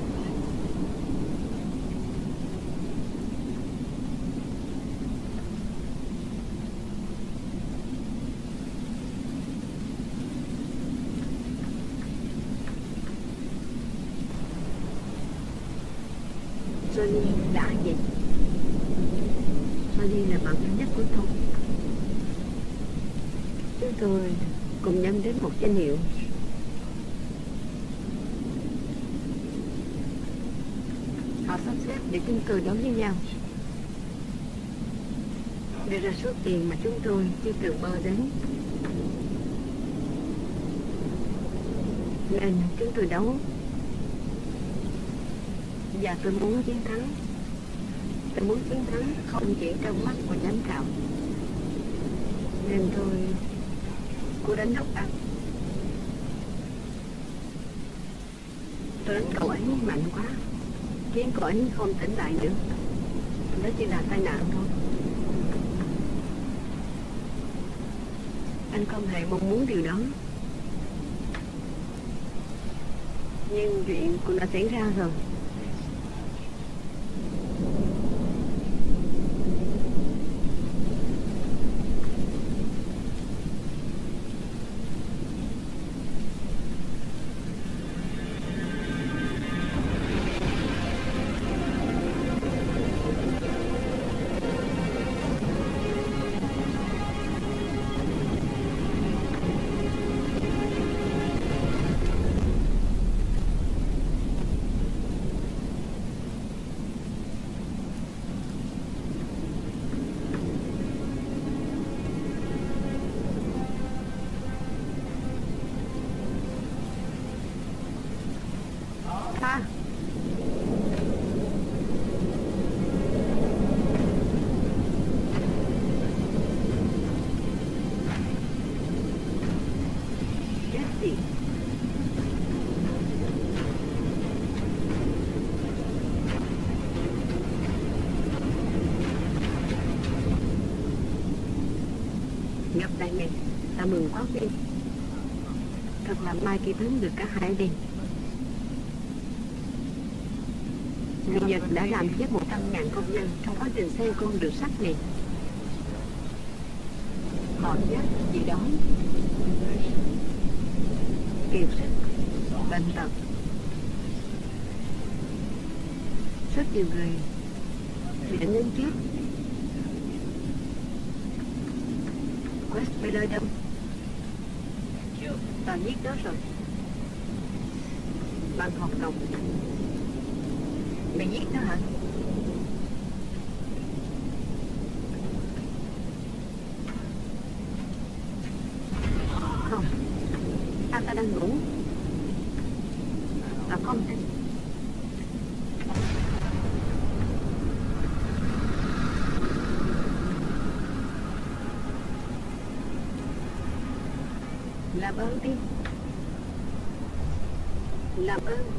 Johnny đã vậy Johnny là bạn thân nhất của tôi Chúng tôi cùng nhân đến một danh hiệu Họ sắp xếp để chúng tôi đấu với nhau. Đưa ra số tiền mà chúng tôi chưa từng mơ đến. Nên chúng tôi đấu. Và tôi muốn chiến thắng. Tôi muốn chiến thắng không chỉ trong mắt của giám khảo. Nên tôi cô đánh đốc ạ. Tôi đánh cậu ấy mạnh quá khiến cõi ấy không tỉnh lại được đó chỉ là tai nạn thôi. Anh không hề mong muốn điều đó. Nhưng chuyện cũng đã xảy ra rồi. Mai kia thắng được cả hai đêm Người Nhật đã làm chết 100 ngàn công nhân trong quá trình xây con đường sắt này. Họ chết vì đói, kiệt sức, bệnh tật. Rất nhiều người bị dẫn đến chết. West Miller đâu? Toàn giết đó rồi. Bằng hợp đồng Mày giết nó hả? Không. Anh ta đang ngủ. Và không thể. Làm ơn đi. Ơn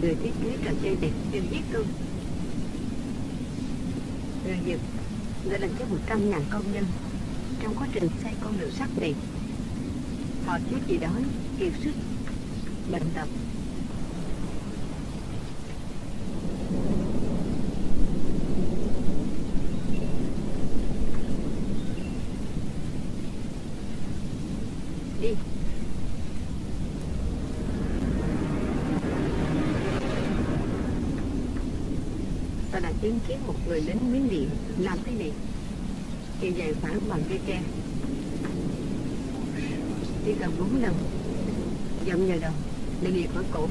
người thiết kế trò chơi này đừng giết tôi Rồi Việt đã làm cho một trăm ngàn công nhân. Trong quá trình xây con đường sắt này, họ chết vì đói kiệt sức bệnh tật đi ta đã chứng kiến một người lính miếng điện làm thế này. Thì dài khoảng bằng cây tre. Chỉ cần bốn lần dậm vào đầu để liệt khỏi cổ.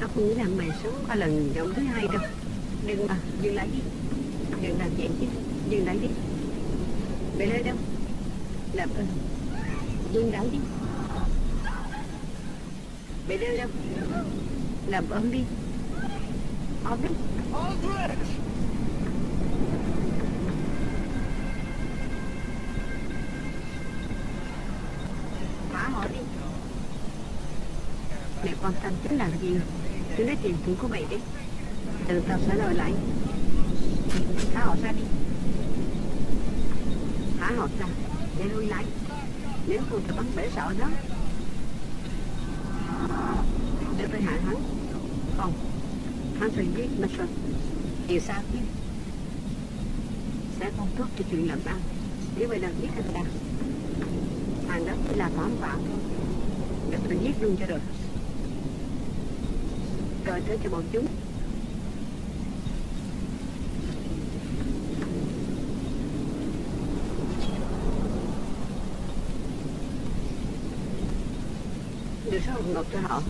Nó không nghĩ rằng mày sống qua lần dậm thứ hai đâu. Đừng mà dừng lại đi. Đừng làm vậy chứ. Dừng lại đi. Về đây đâu? Làm ơn. Dừng lại đi. Về đây đâu? Làm ơn đi. Ôm đi Aldrich! thả họ đi mẹ quan tâm chính là gì tôi tiền thưởng của mày đi. Từ tao sẽ đòi lại. Thả họ ra đi. Thả họ ra để lui lại. Nếu không tao bắn bể sợ đó, để tôi hạ hắn. Không hắn phải giết mà sợ thì sao chứ sẽ không tốt cho chuyện làm ăn. Nếu mày đang giết anh ta thằng đó chỉ là phản phạm thôi. Để tôi giết luôn cho được rồi tới cho bọn chúng. Đưa số hồng ngọc cho họ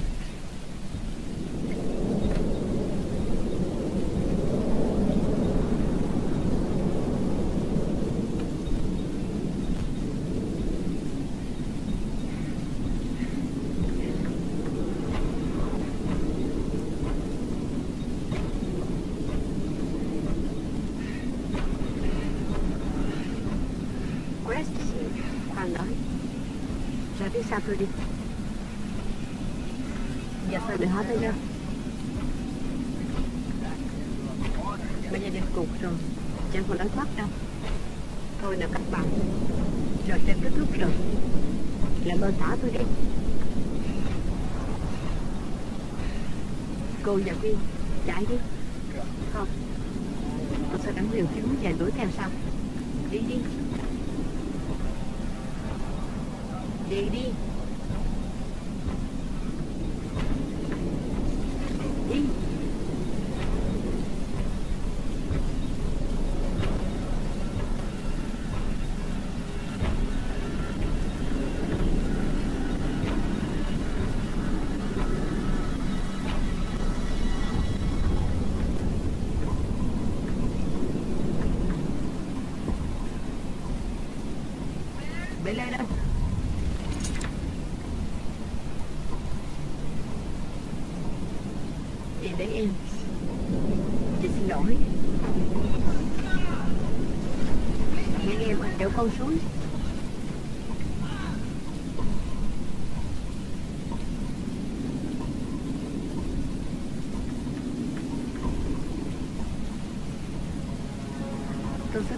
West khoan nói ra phía sau tôi đi giờ sao để hỏi tới đâu bây giờ đến cục rồi chẳng còn nói thoát đâu thôi nào các bạn trò chơi kết thúc rồi. Làm ơn thả tôi đi. Cô giáo viên chạy đi. Không. Tôi sẽ đánh liều chúng và đuổi theo sau. Đi đi. Đi đi Bên lên đâu Đi đấy em Chị xin lỗi Hẹn em ở chỗ con suối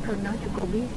Tôi sẽ không nói cho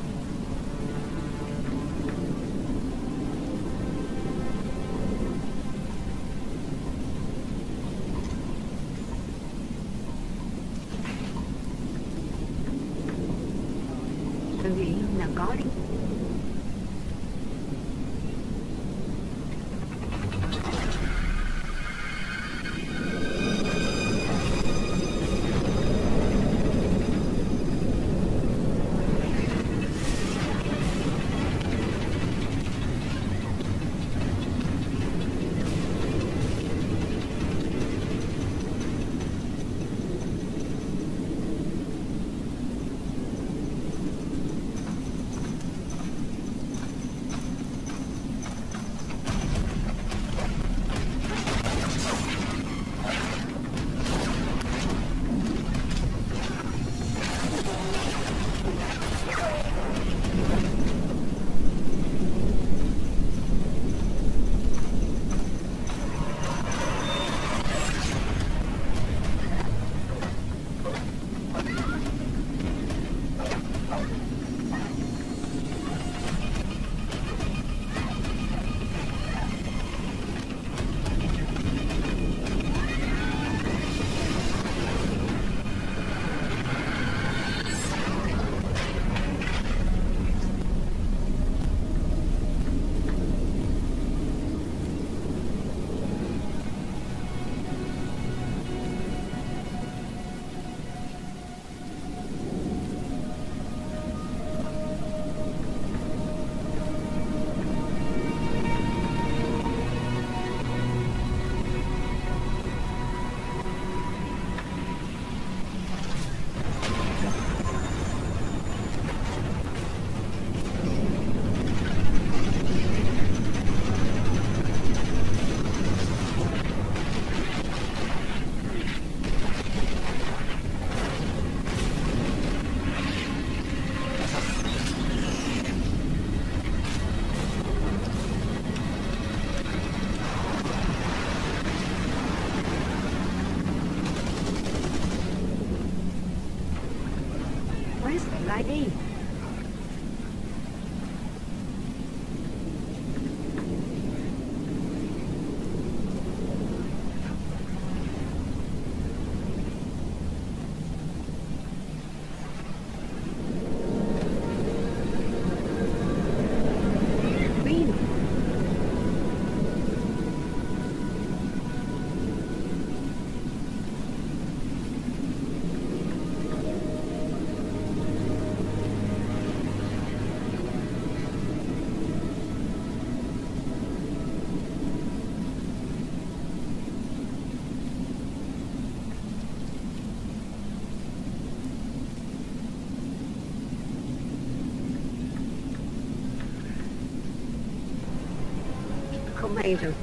không hay rồi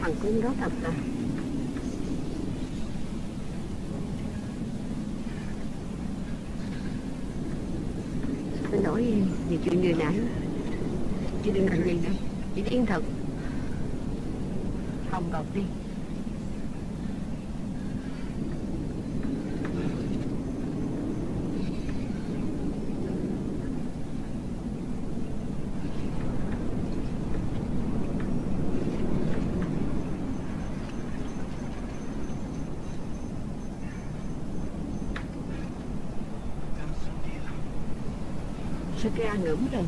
thằng cún đó thật là xin lỗi, vì chuyện vừa nãy. Chị đừng làm gì đâu chị yên thật không gọc đi ra ngưỡng rồi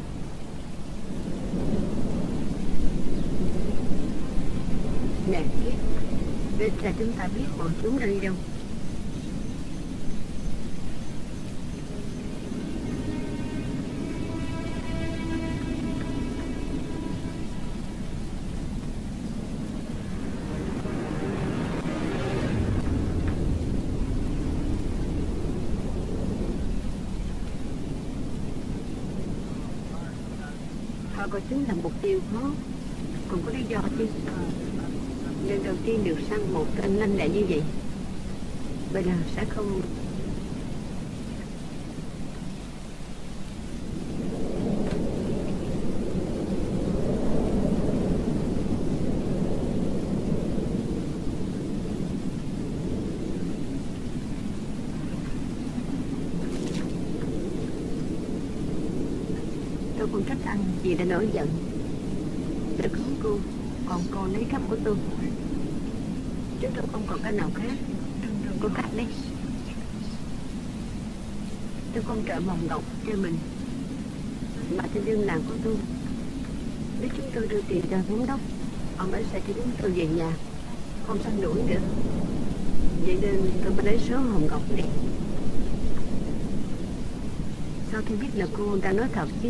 Nè, kiếp Bây giờ chúng ta biết bọn chúng đang đi đâu Họ coi chúng là mục tiêu khó Còn có lý do chứ Lần đầu tiên được săn một tên lanh lẹ như vậy Bây giờ sẽ không Tôi không trách anh vì đã nổi giận? Tôi cứu cô, Còn cô lấy cắp của tôi. Chứ tôi không còn cách nào khác. Cô cắt đi. Tôi không trợ mồng ngọc cho mình, Mà trên dân làng của tôi. Nếu chúng tôi đưa tiền cho thống đốc, Ông ấy sẽ cho chúng tôi về nhà. Không săn đuổi nữa. Vậy nên tôi mới lấy số hồng ngọc này. Sao tôi biết là cô đang nói thật chứ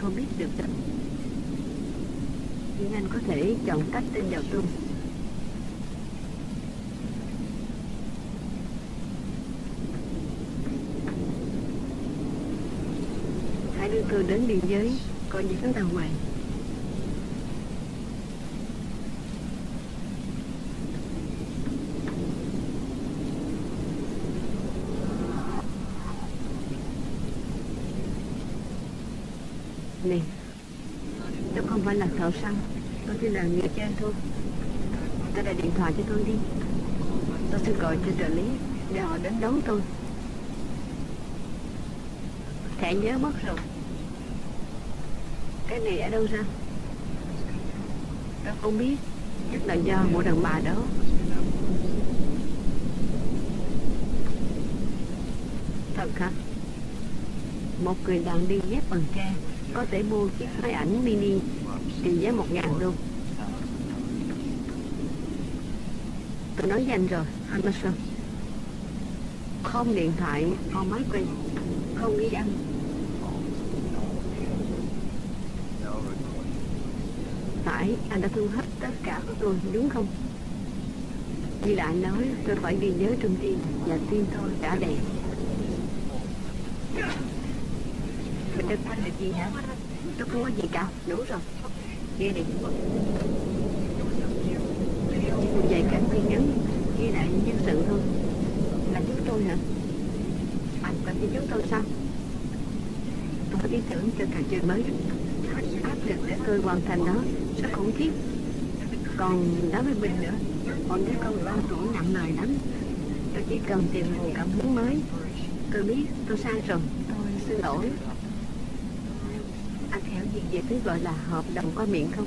không biết được đâu Nhưng anh có thể chọn cách tin vào tôi Hãy đưa tôi đến biên giới, Coi như thế nào ngoài Nè Tôi không phải là thợ săn. Tôi chỉ là người chơi thôi Tôi đã điện thoại cho tôi đi. Tôi sẽ gọi cho trợ lý Để họ đến đón tôi. Thẻ nhớ mất rồi. Cái này ở đâu ra? Tôi không biết. Chắc là do một đàn bà đó. Thật hả? Một người đàn đi dép bằng tre, Có thể mua chiếc máy ảnh mini. Trị giá một ngàn luôn, Tôi nói với anh rồi Amazon Không điện thoại Không máy quay Không ghi âm. Phải anh đã thu hết tất cả của tôi đúng không? Như là anh nói tôi phải ghi nhớ trong tim Và tim tôi đã đẹp Mình đừng quên được gì hả? Tôi không có gì cả Đủ rồi. Nghe đi Một vài cảnh tin nhắn Ghi lại nhân sự thôi. Là chúng tôi hả? Anh cần cho chúng tôi sao? Tôi có ý tưởng cho trò chơi mới. Áp lực để tôi hoàn thành nó sẽ khủng khiếp. Còn đối với mình nữa Còn đứa con ba tuổi nặng lời lắm. Tôi chỉ cần tìm nguồn cảm hứng mới. Tôi biết, tôi sai rồi. Tôi xin lỗi gì về thứ gọi là hợp đồng qua miệng không?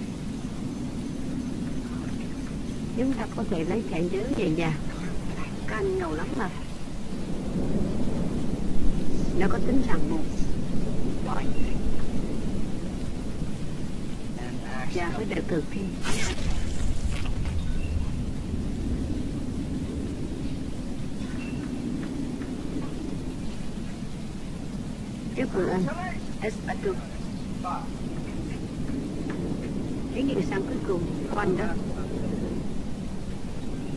Chúng ta có thể lấy thẻ nhớ về nhà. Canh anh ngầu lắm mà. Nó có tính ràng buộc Và với đời thực thi Chúc mừng anh. Espato cái nghiêng sang cuối cùng quanh đó.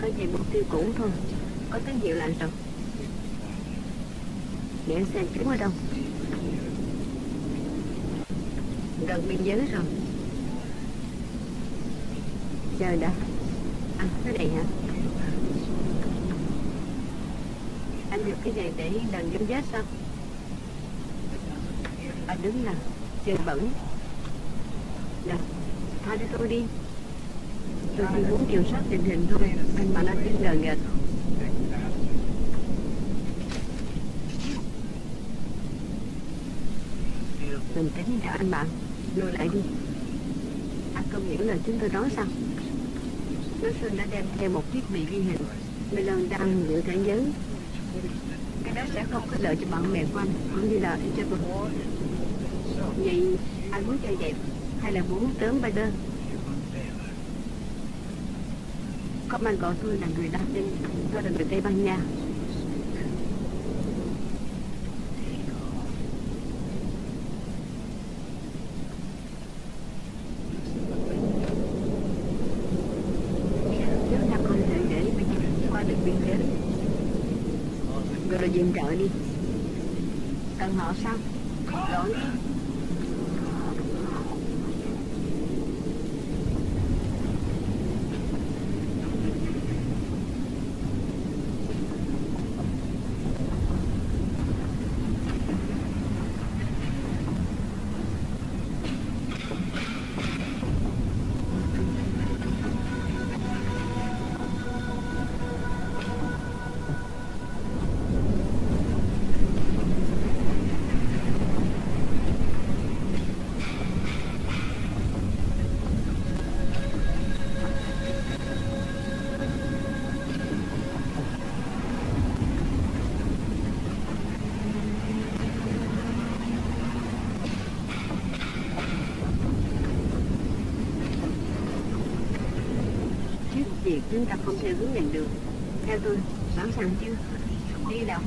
Có về mục tiêu cũ thôi. Có tín hiệu lạnh rồi để xem chúng ở đâu. Gần biên giới rồi. Chờ đã. Anh à, cái này hả? Anh được cái này để lần dấu vết sao? Anh đứng là chờ bẩn. Đâu, tha cho tôi đi tôi chỉ muốn kiểm soát tình hình thôi, anh mà anh biết lời nghệch bình tĩnh đã anh bạn, lùi lại đi. Anh không hiểu là chúng tôi nói sao. Nó Xuân đã đem theo một thiết bị ghi hình Melon đang giữ cảnh giới. Cái đó sẽ không có lợi cho bạn bè của anh, Cũng như là cho tôi. Vậy anh muốn chơi đẹp Hay là muốn tớm Biden Có bạn có tôi là người Latin Tôi là người Tây Ban Nha. Việc chúng ta không thể hướng nhận được. Theo tôi sẵn sàng chưa đi đâu?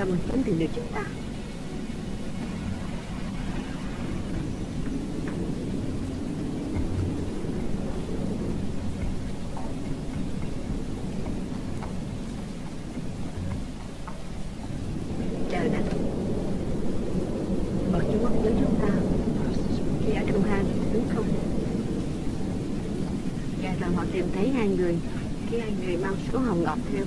Sao mình không tìm được chúng ta? Tìm thấy hai người, khi hai người mang số hồng ngọc theo.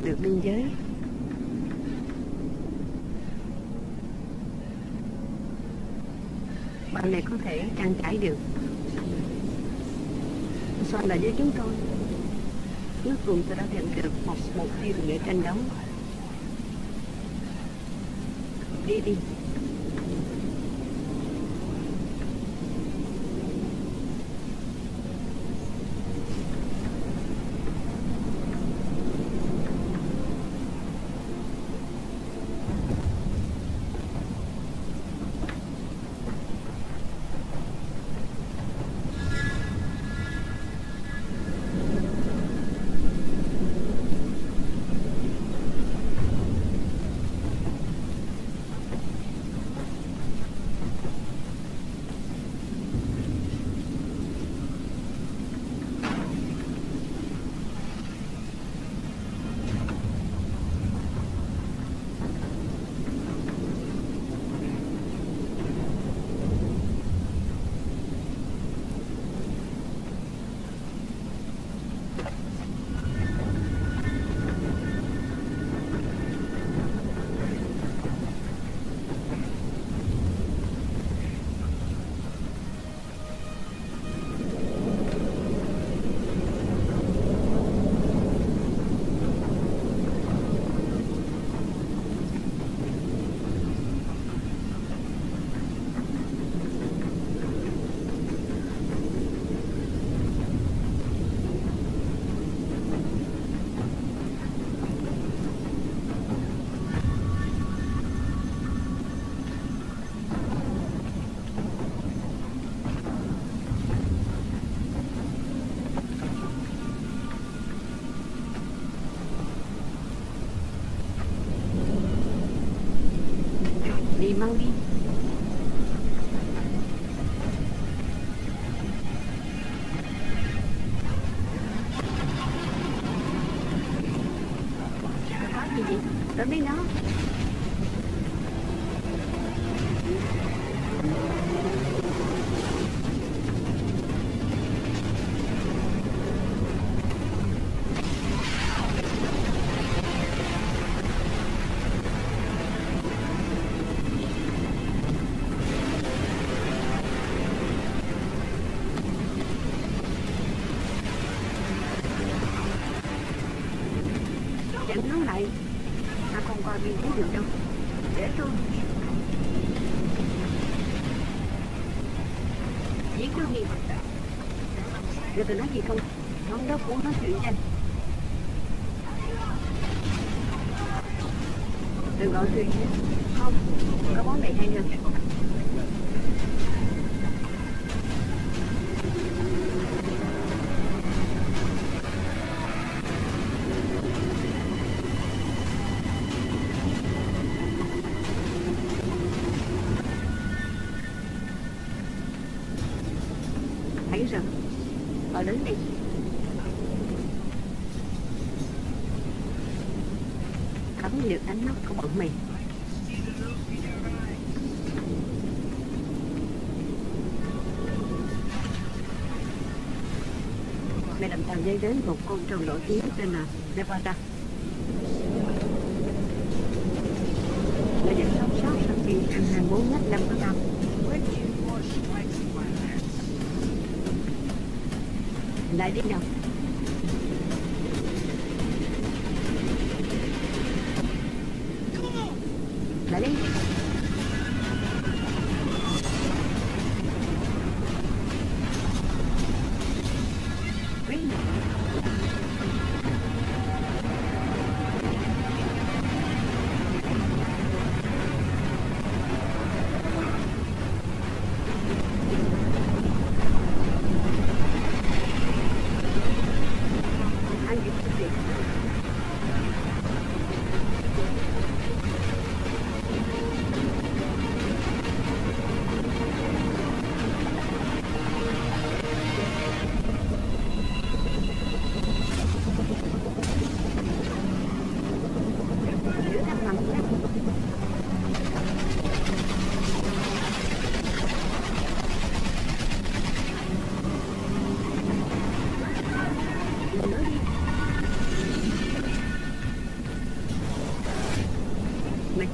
Qua được biên giới. Bạn này có thể trang trải được. So là với chúng tôi. Cuối cùng tôi đã nhận được một mục tiêu để tranh đấu. Mang di địa danh đừng gọi chuyện nhé dây đến một con trâu nổi tiếng tên là Nevada.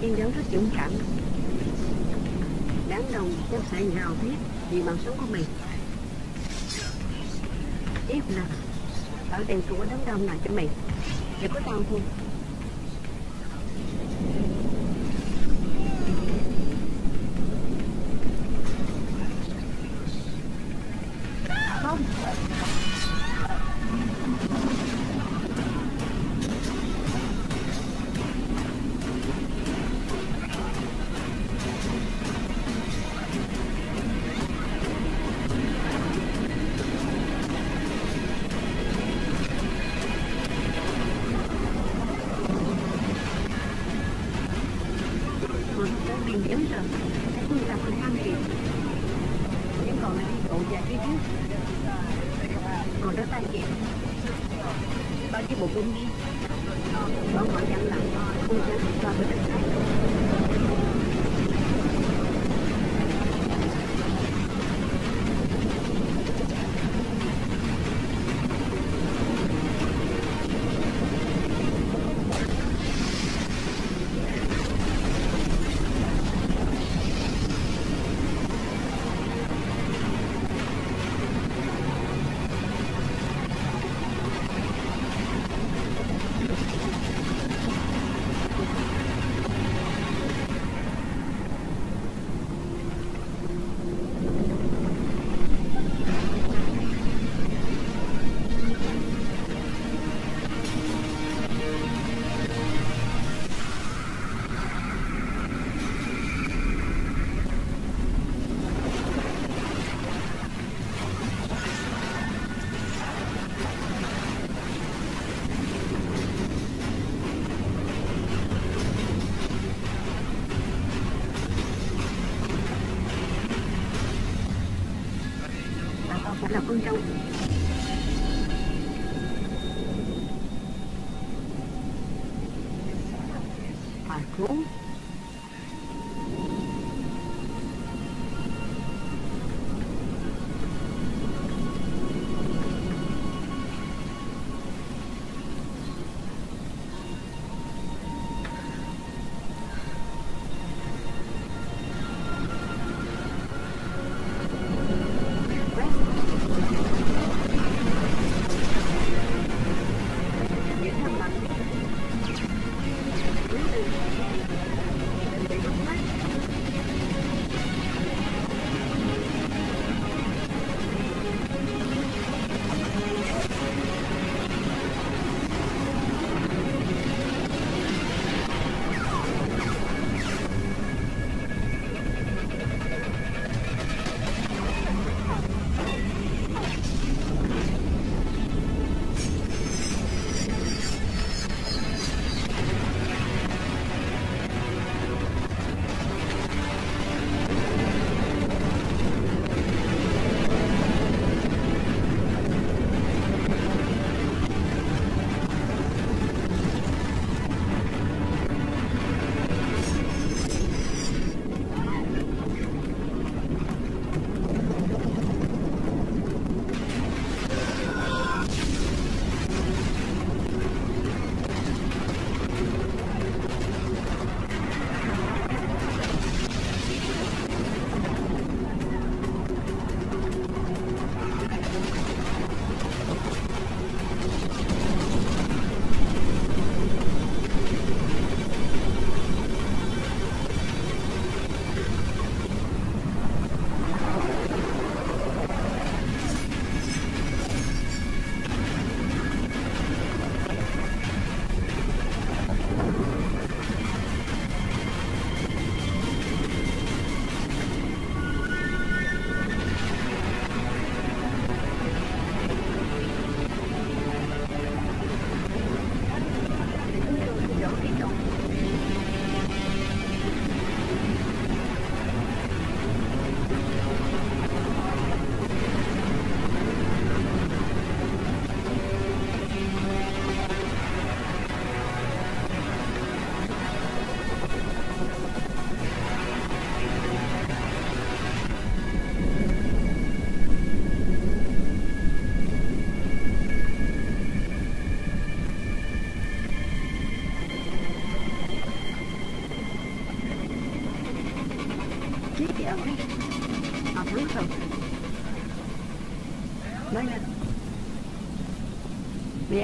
kiên nhẫn rất dũng cảm. Đáng đồng trong sẽ nhào thiết vì mạng sống của mình. Tiếp nè ở đèn của đám đông này cho mình.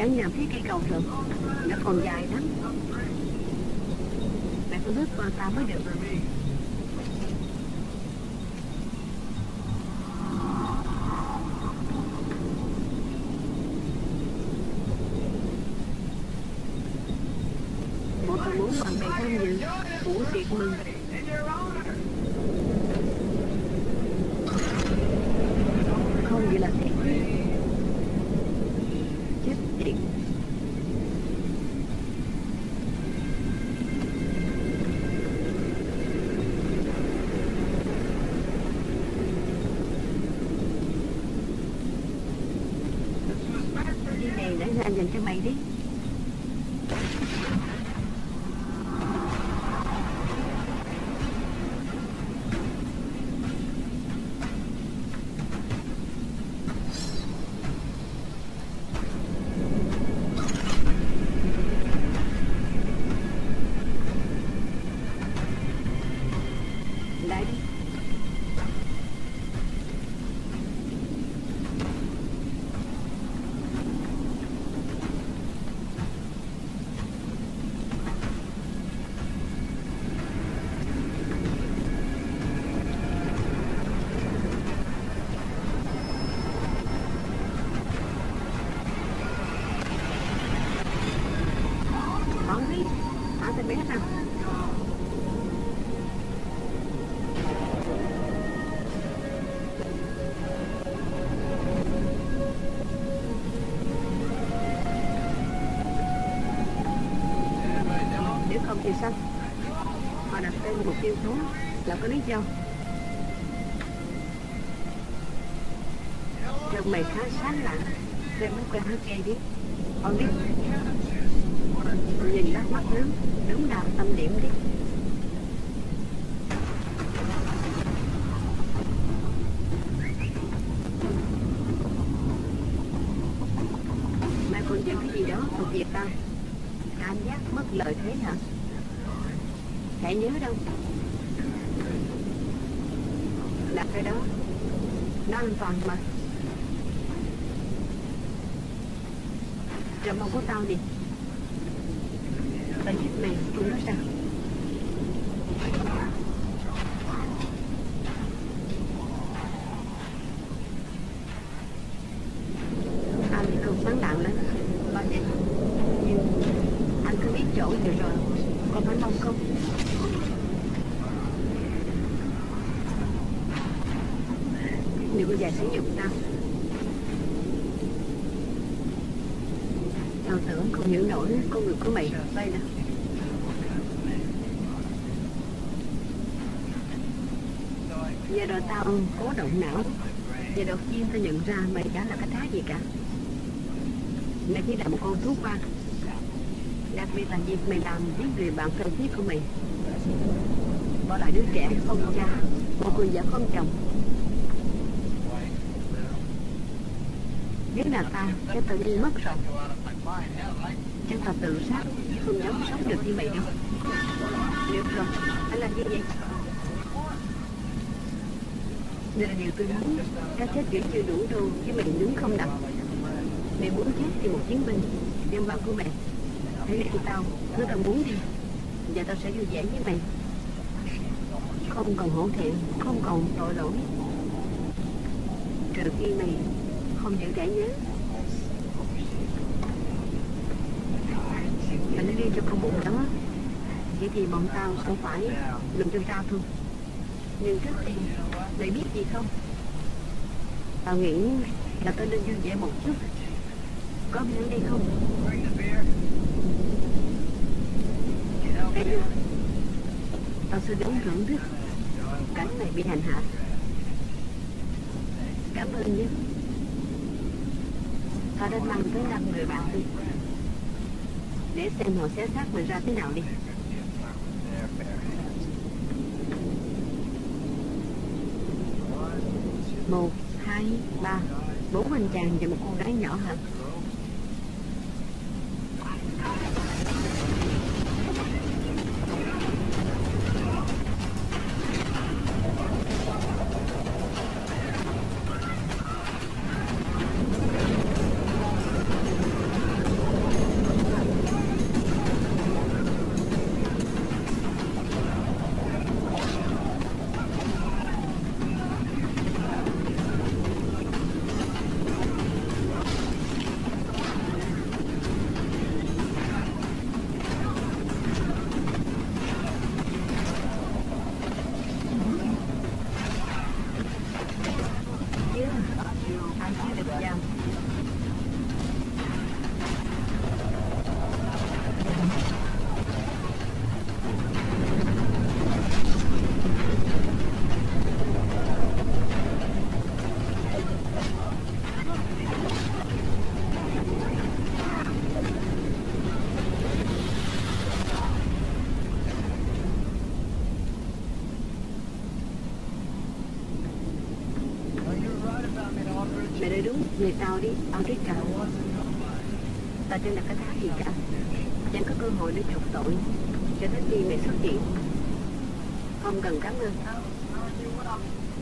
ăn nhầm với cây cầu thượng. Nó còn dài dành cho Xem mấy nghe biết Ông đi Con Nhìn bắt mắt lắm Đúng nào tâm điểm đi. Mày còn giữ cái gì đó thuộc về tao Cảm giác mất lợi thế hả? Hãy nhớ đâu. Đặt cái đó. Nó an toàn mà Rồi mong của tao đi Tao giết mày cùng nó sao Anh thì không sáng lạng lắm Bao giờ Nhưng anh cứ biết chỗ rồi rồi Còn phải mong không Đừng bao giờ sử dụng tao Tao tưởng không hiểu nổi con người của mày. Đây nè. Giờ rồi tao cố động não. Giờ đầu tiên tao nhận ra mày đã là cái thá gì cả. Mày chỉ là một con thú quan Đặc biệt là việc mày làm với người bạn thân thiết của mày. Bỏ lại đứa trẻ không cha Một người vợ không chồng. Nếu là ta, chắc tao đi mất rồi. Chắc tao tự sát Không dám sống được như mày đâu. Được rồi, anh làm gì vậy? Đây là điều tôi muốn. Cái chết vẫn chưa đủ đâu Chứ mày đứng không đập. Mày muốn chết thì một chiến binh Đem bạn của mày. Hãy để tao Cứ tao muốn đi Và tao sẽ vui vẻ với mày. Không còn hổ thẹn Không còn tội lỗi. Trừ khi mày Không giữ để nhớ. Mày cho con bụng đó Vậy thì bọn tao sẽ phải Lùm cho tao thôi. Nhưng trước tiên, Mày biết gì không? Tao nghĩ là tao nên vui vẻ một chút. Có muốn đi không? Tao sẽ đến thưởng thức Cảnh này bị hành hạ. Cảm ơn nhé. Tao đã mang tới năm người bạn đi. Để xem họ sẽ xác mình ra thế nào đi. Một, hai, ba. Bốn anh chàng và một cô gái nhỏ hả chưa anh chưa được giam mày người đúng tao đi ông biết cả tao chẳng là cái thá gì cả. Chẳng có cơ hội để chuộc tội. Cho đến khi mẹ xuất hiện, không cần cảm ơn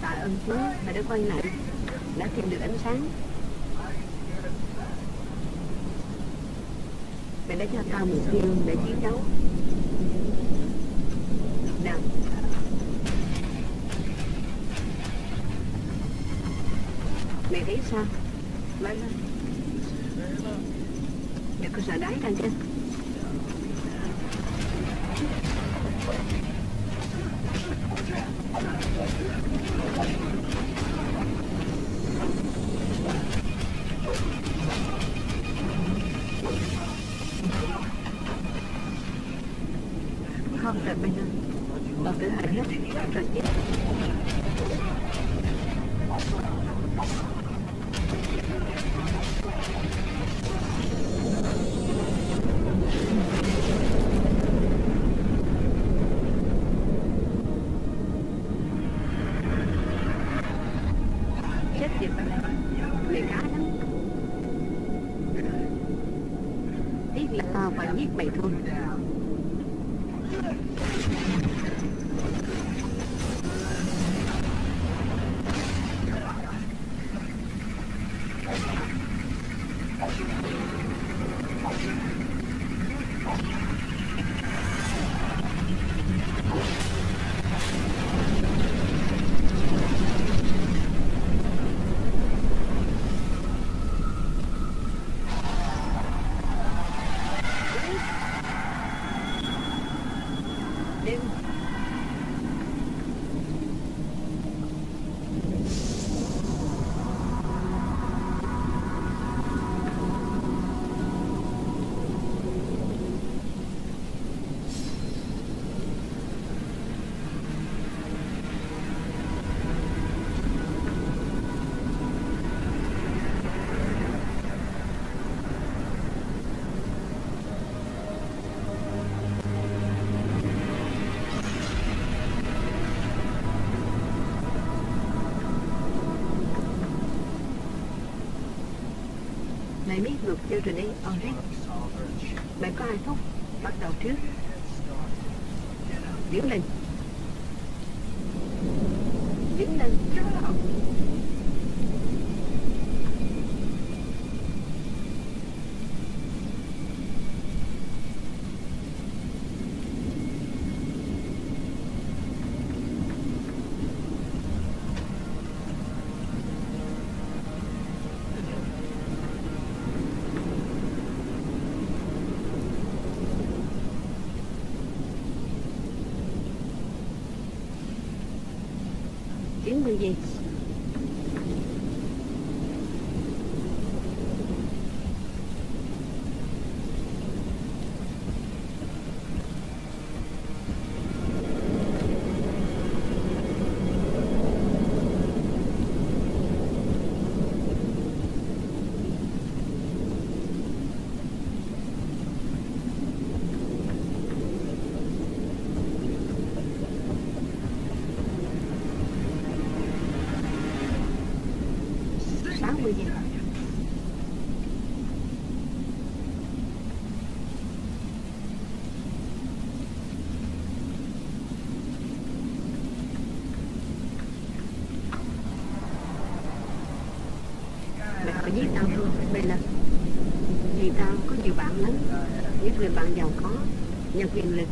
tạ ơn chúa mày đã quay lại, đã tìm được ánh sáng. Mẹ đã cho tao một tiêu để chiến đấu. dịp Người tao phải giết mày thôi. look Udemy on LinkedIn. 你 người bạn giàu có nhà quyền lực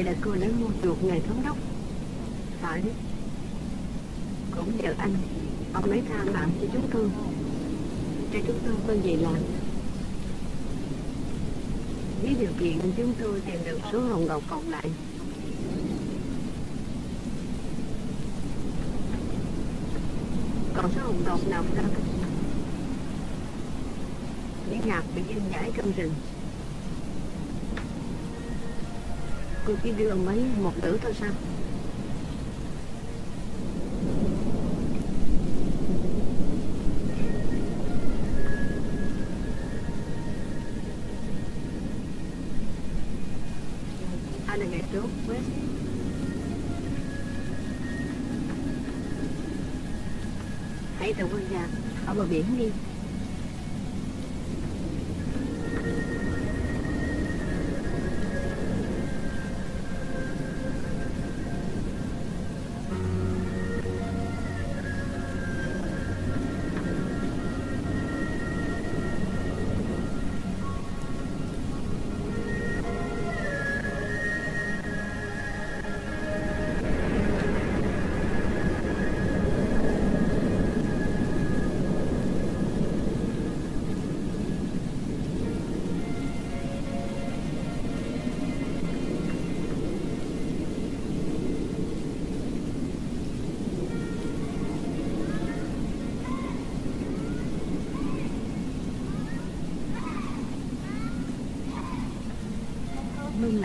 Vậy là cô đã mua chuộc ngài thống đốc. Phải Cũng nhờ anh, Ông ấy tha mạng cho chúng tôi. Cho chúng tôi có gì làm? Với điều kiện chúng tôi tìm được số hồng ngọc còn lại. Còn số hồng ngọc nào ra Những hạt bị dinh giải trong rừng. Chỉ đưa mấy một tử thôi sao? Hai là ngày tốt West Hãy từ quân nhà, Ở bờ biển đi.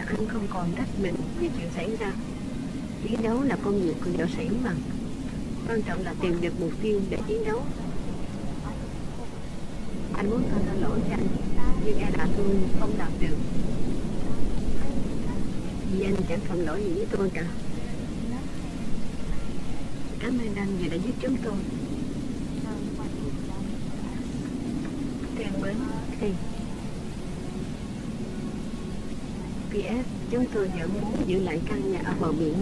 Anh không còn trách mình vì chuyện xảy ra. Chiến đấu là công việc của võ sĩ mà. Quan trọng là tìm được mục tiêu để chiến đấu. Anh muốn tôi xin lỗi cho anh, Nhưng e là tôi không làm được. Vì anh chẳng phần lỗi gì với tôi cả. Cảm ơn anh vì đã giúp chúng tôi. Thân thì nghĩa. Chúng tôi vẫn muốn giữ lại căn nhà ở bờ biển.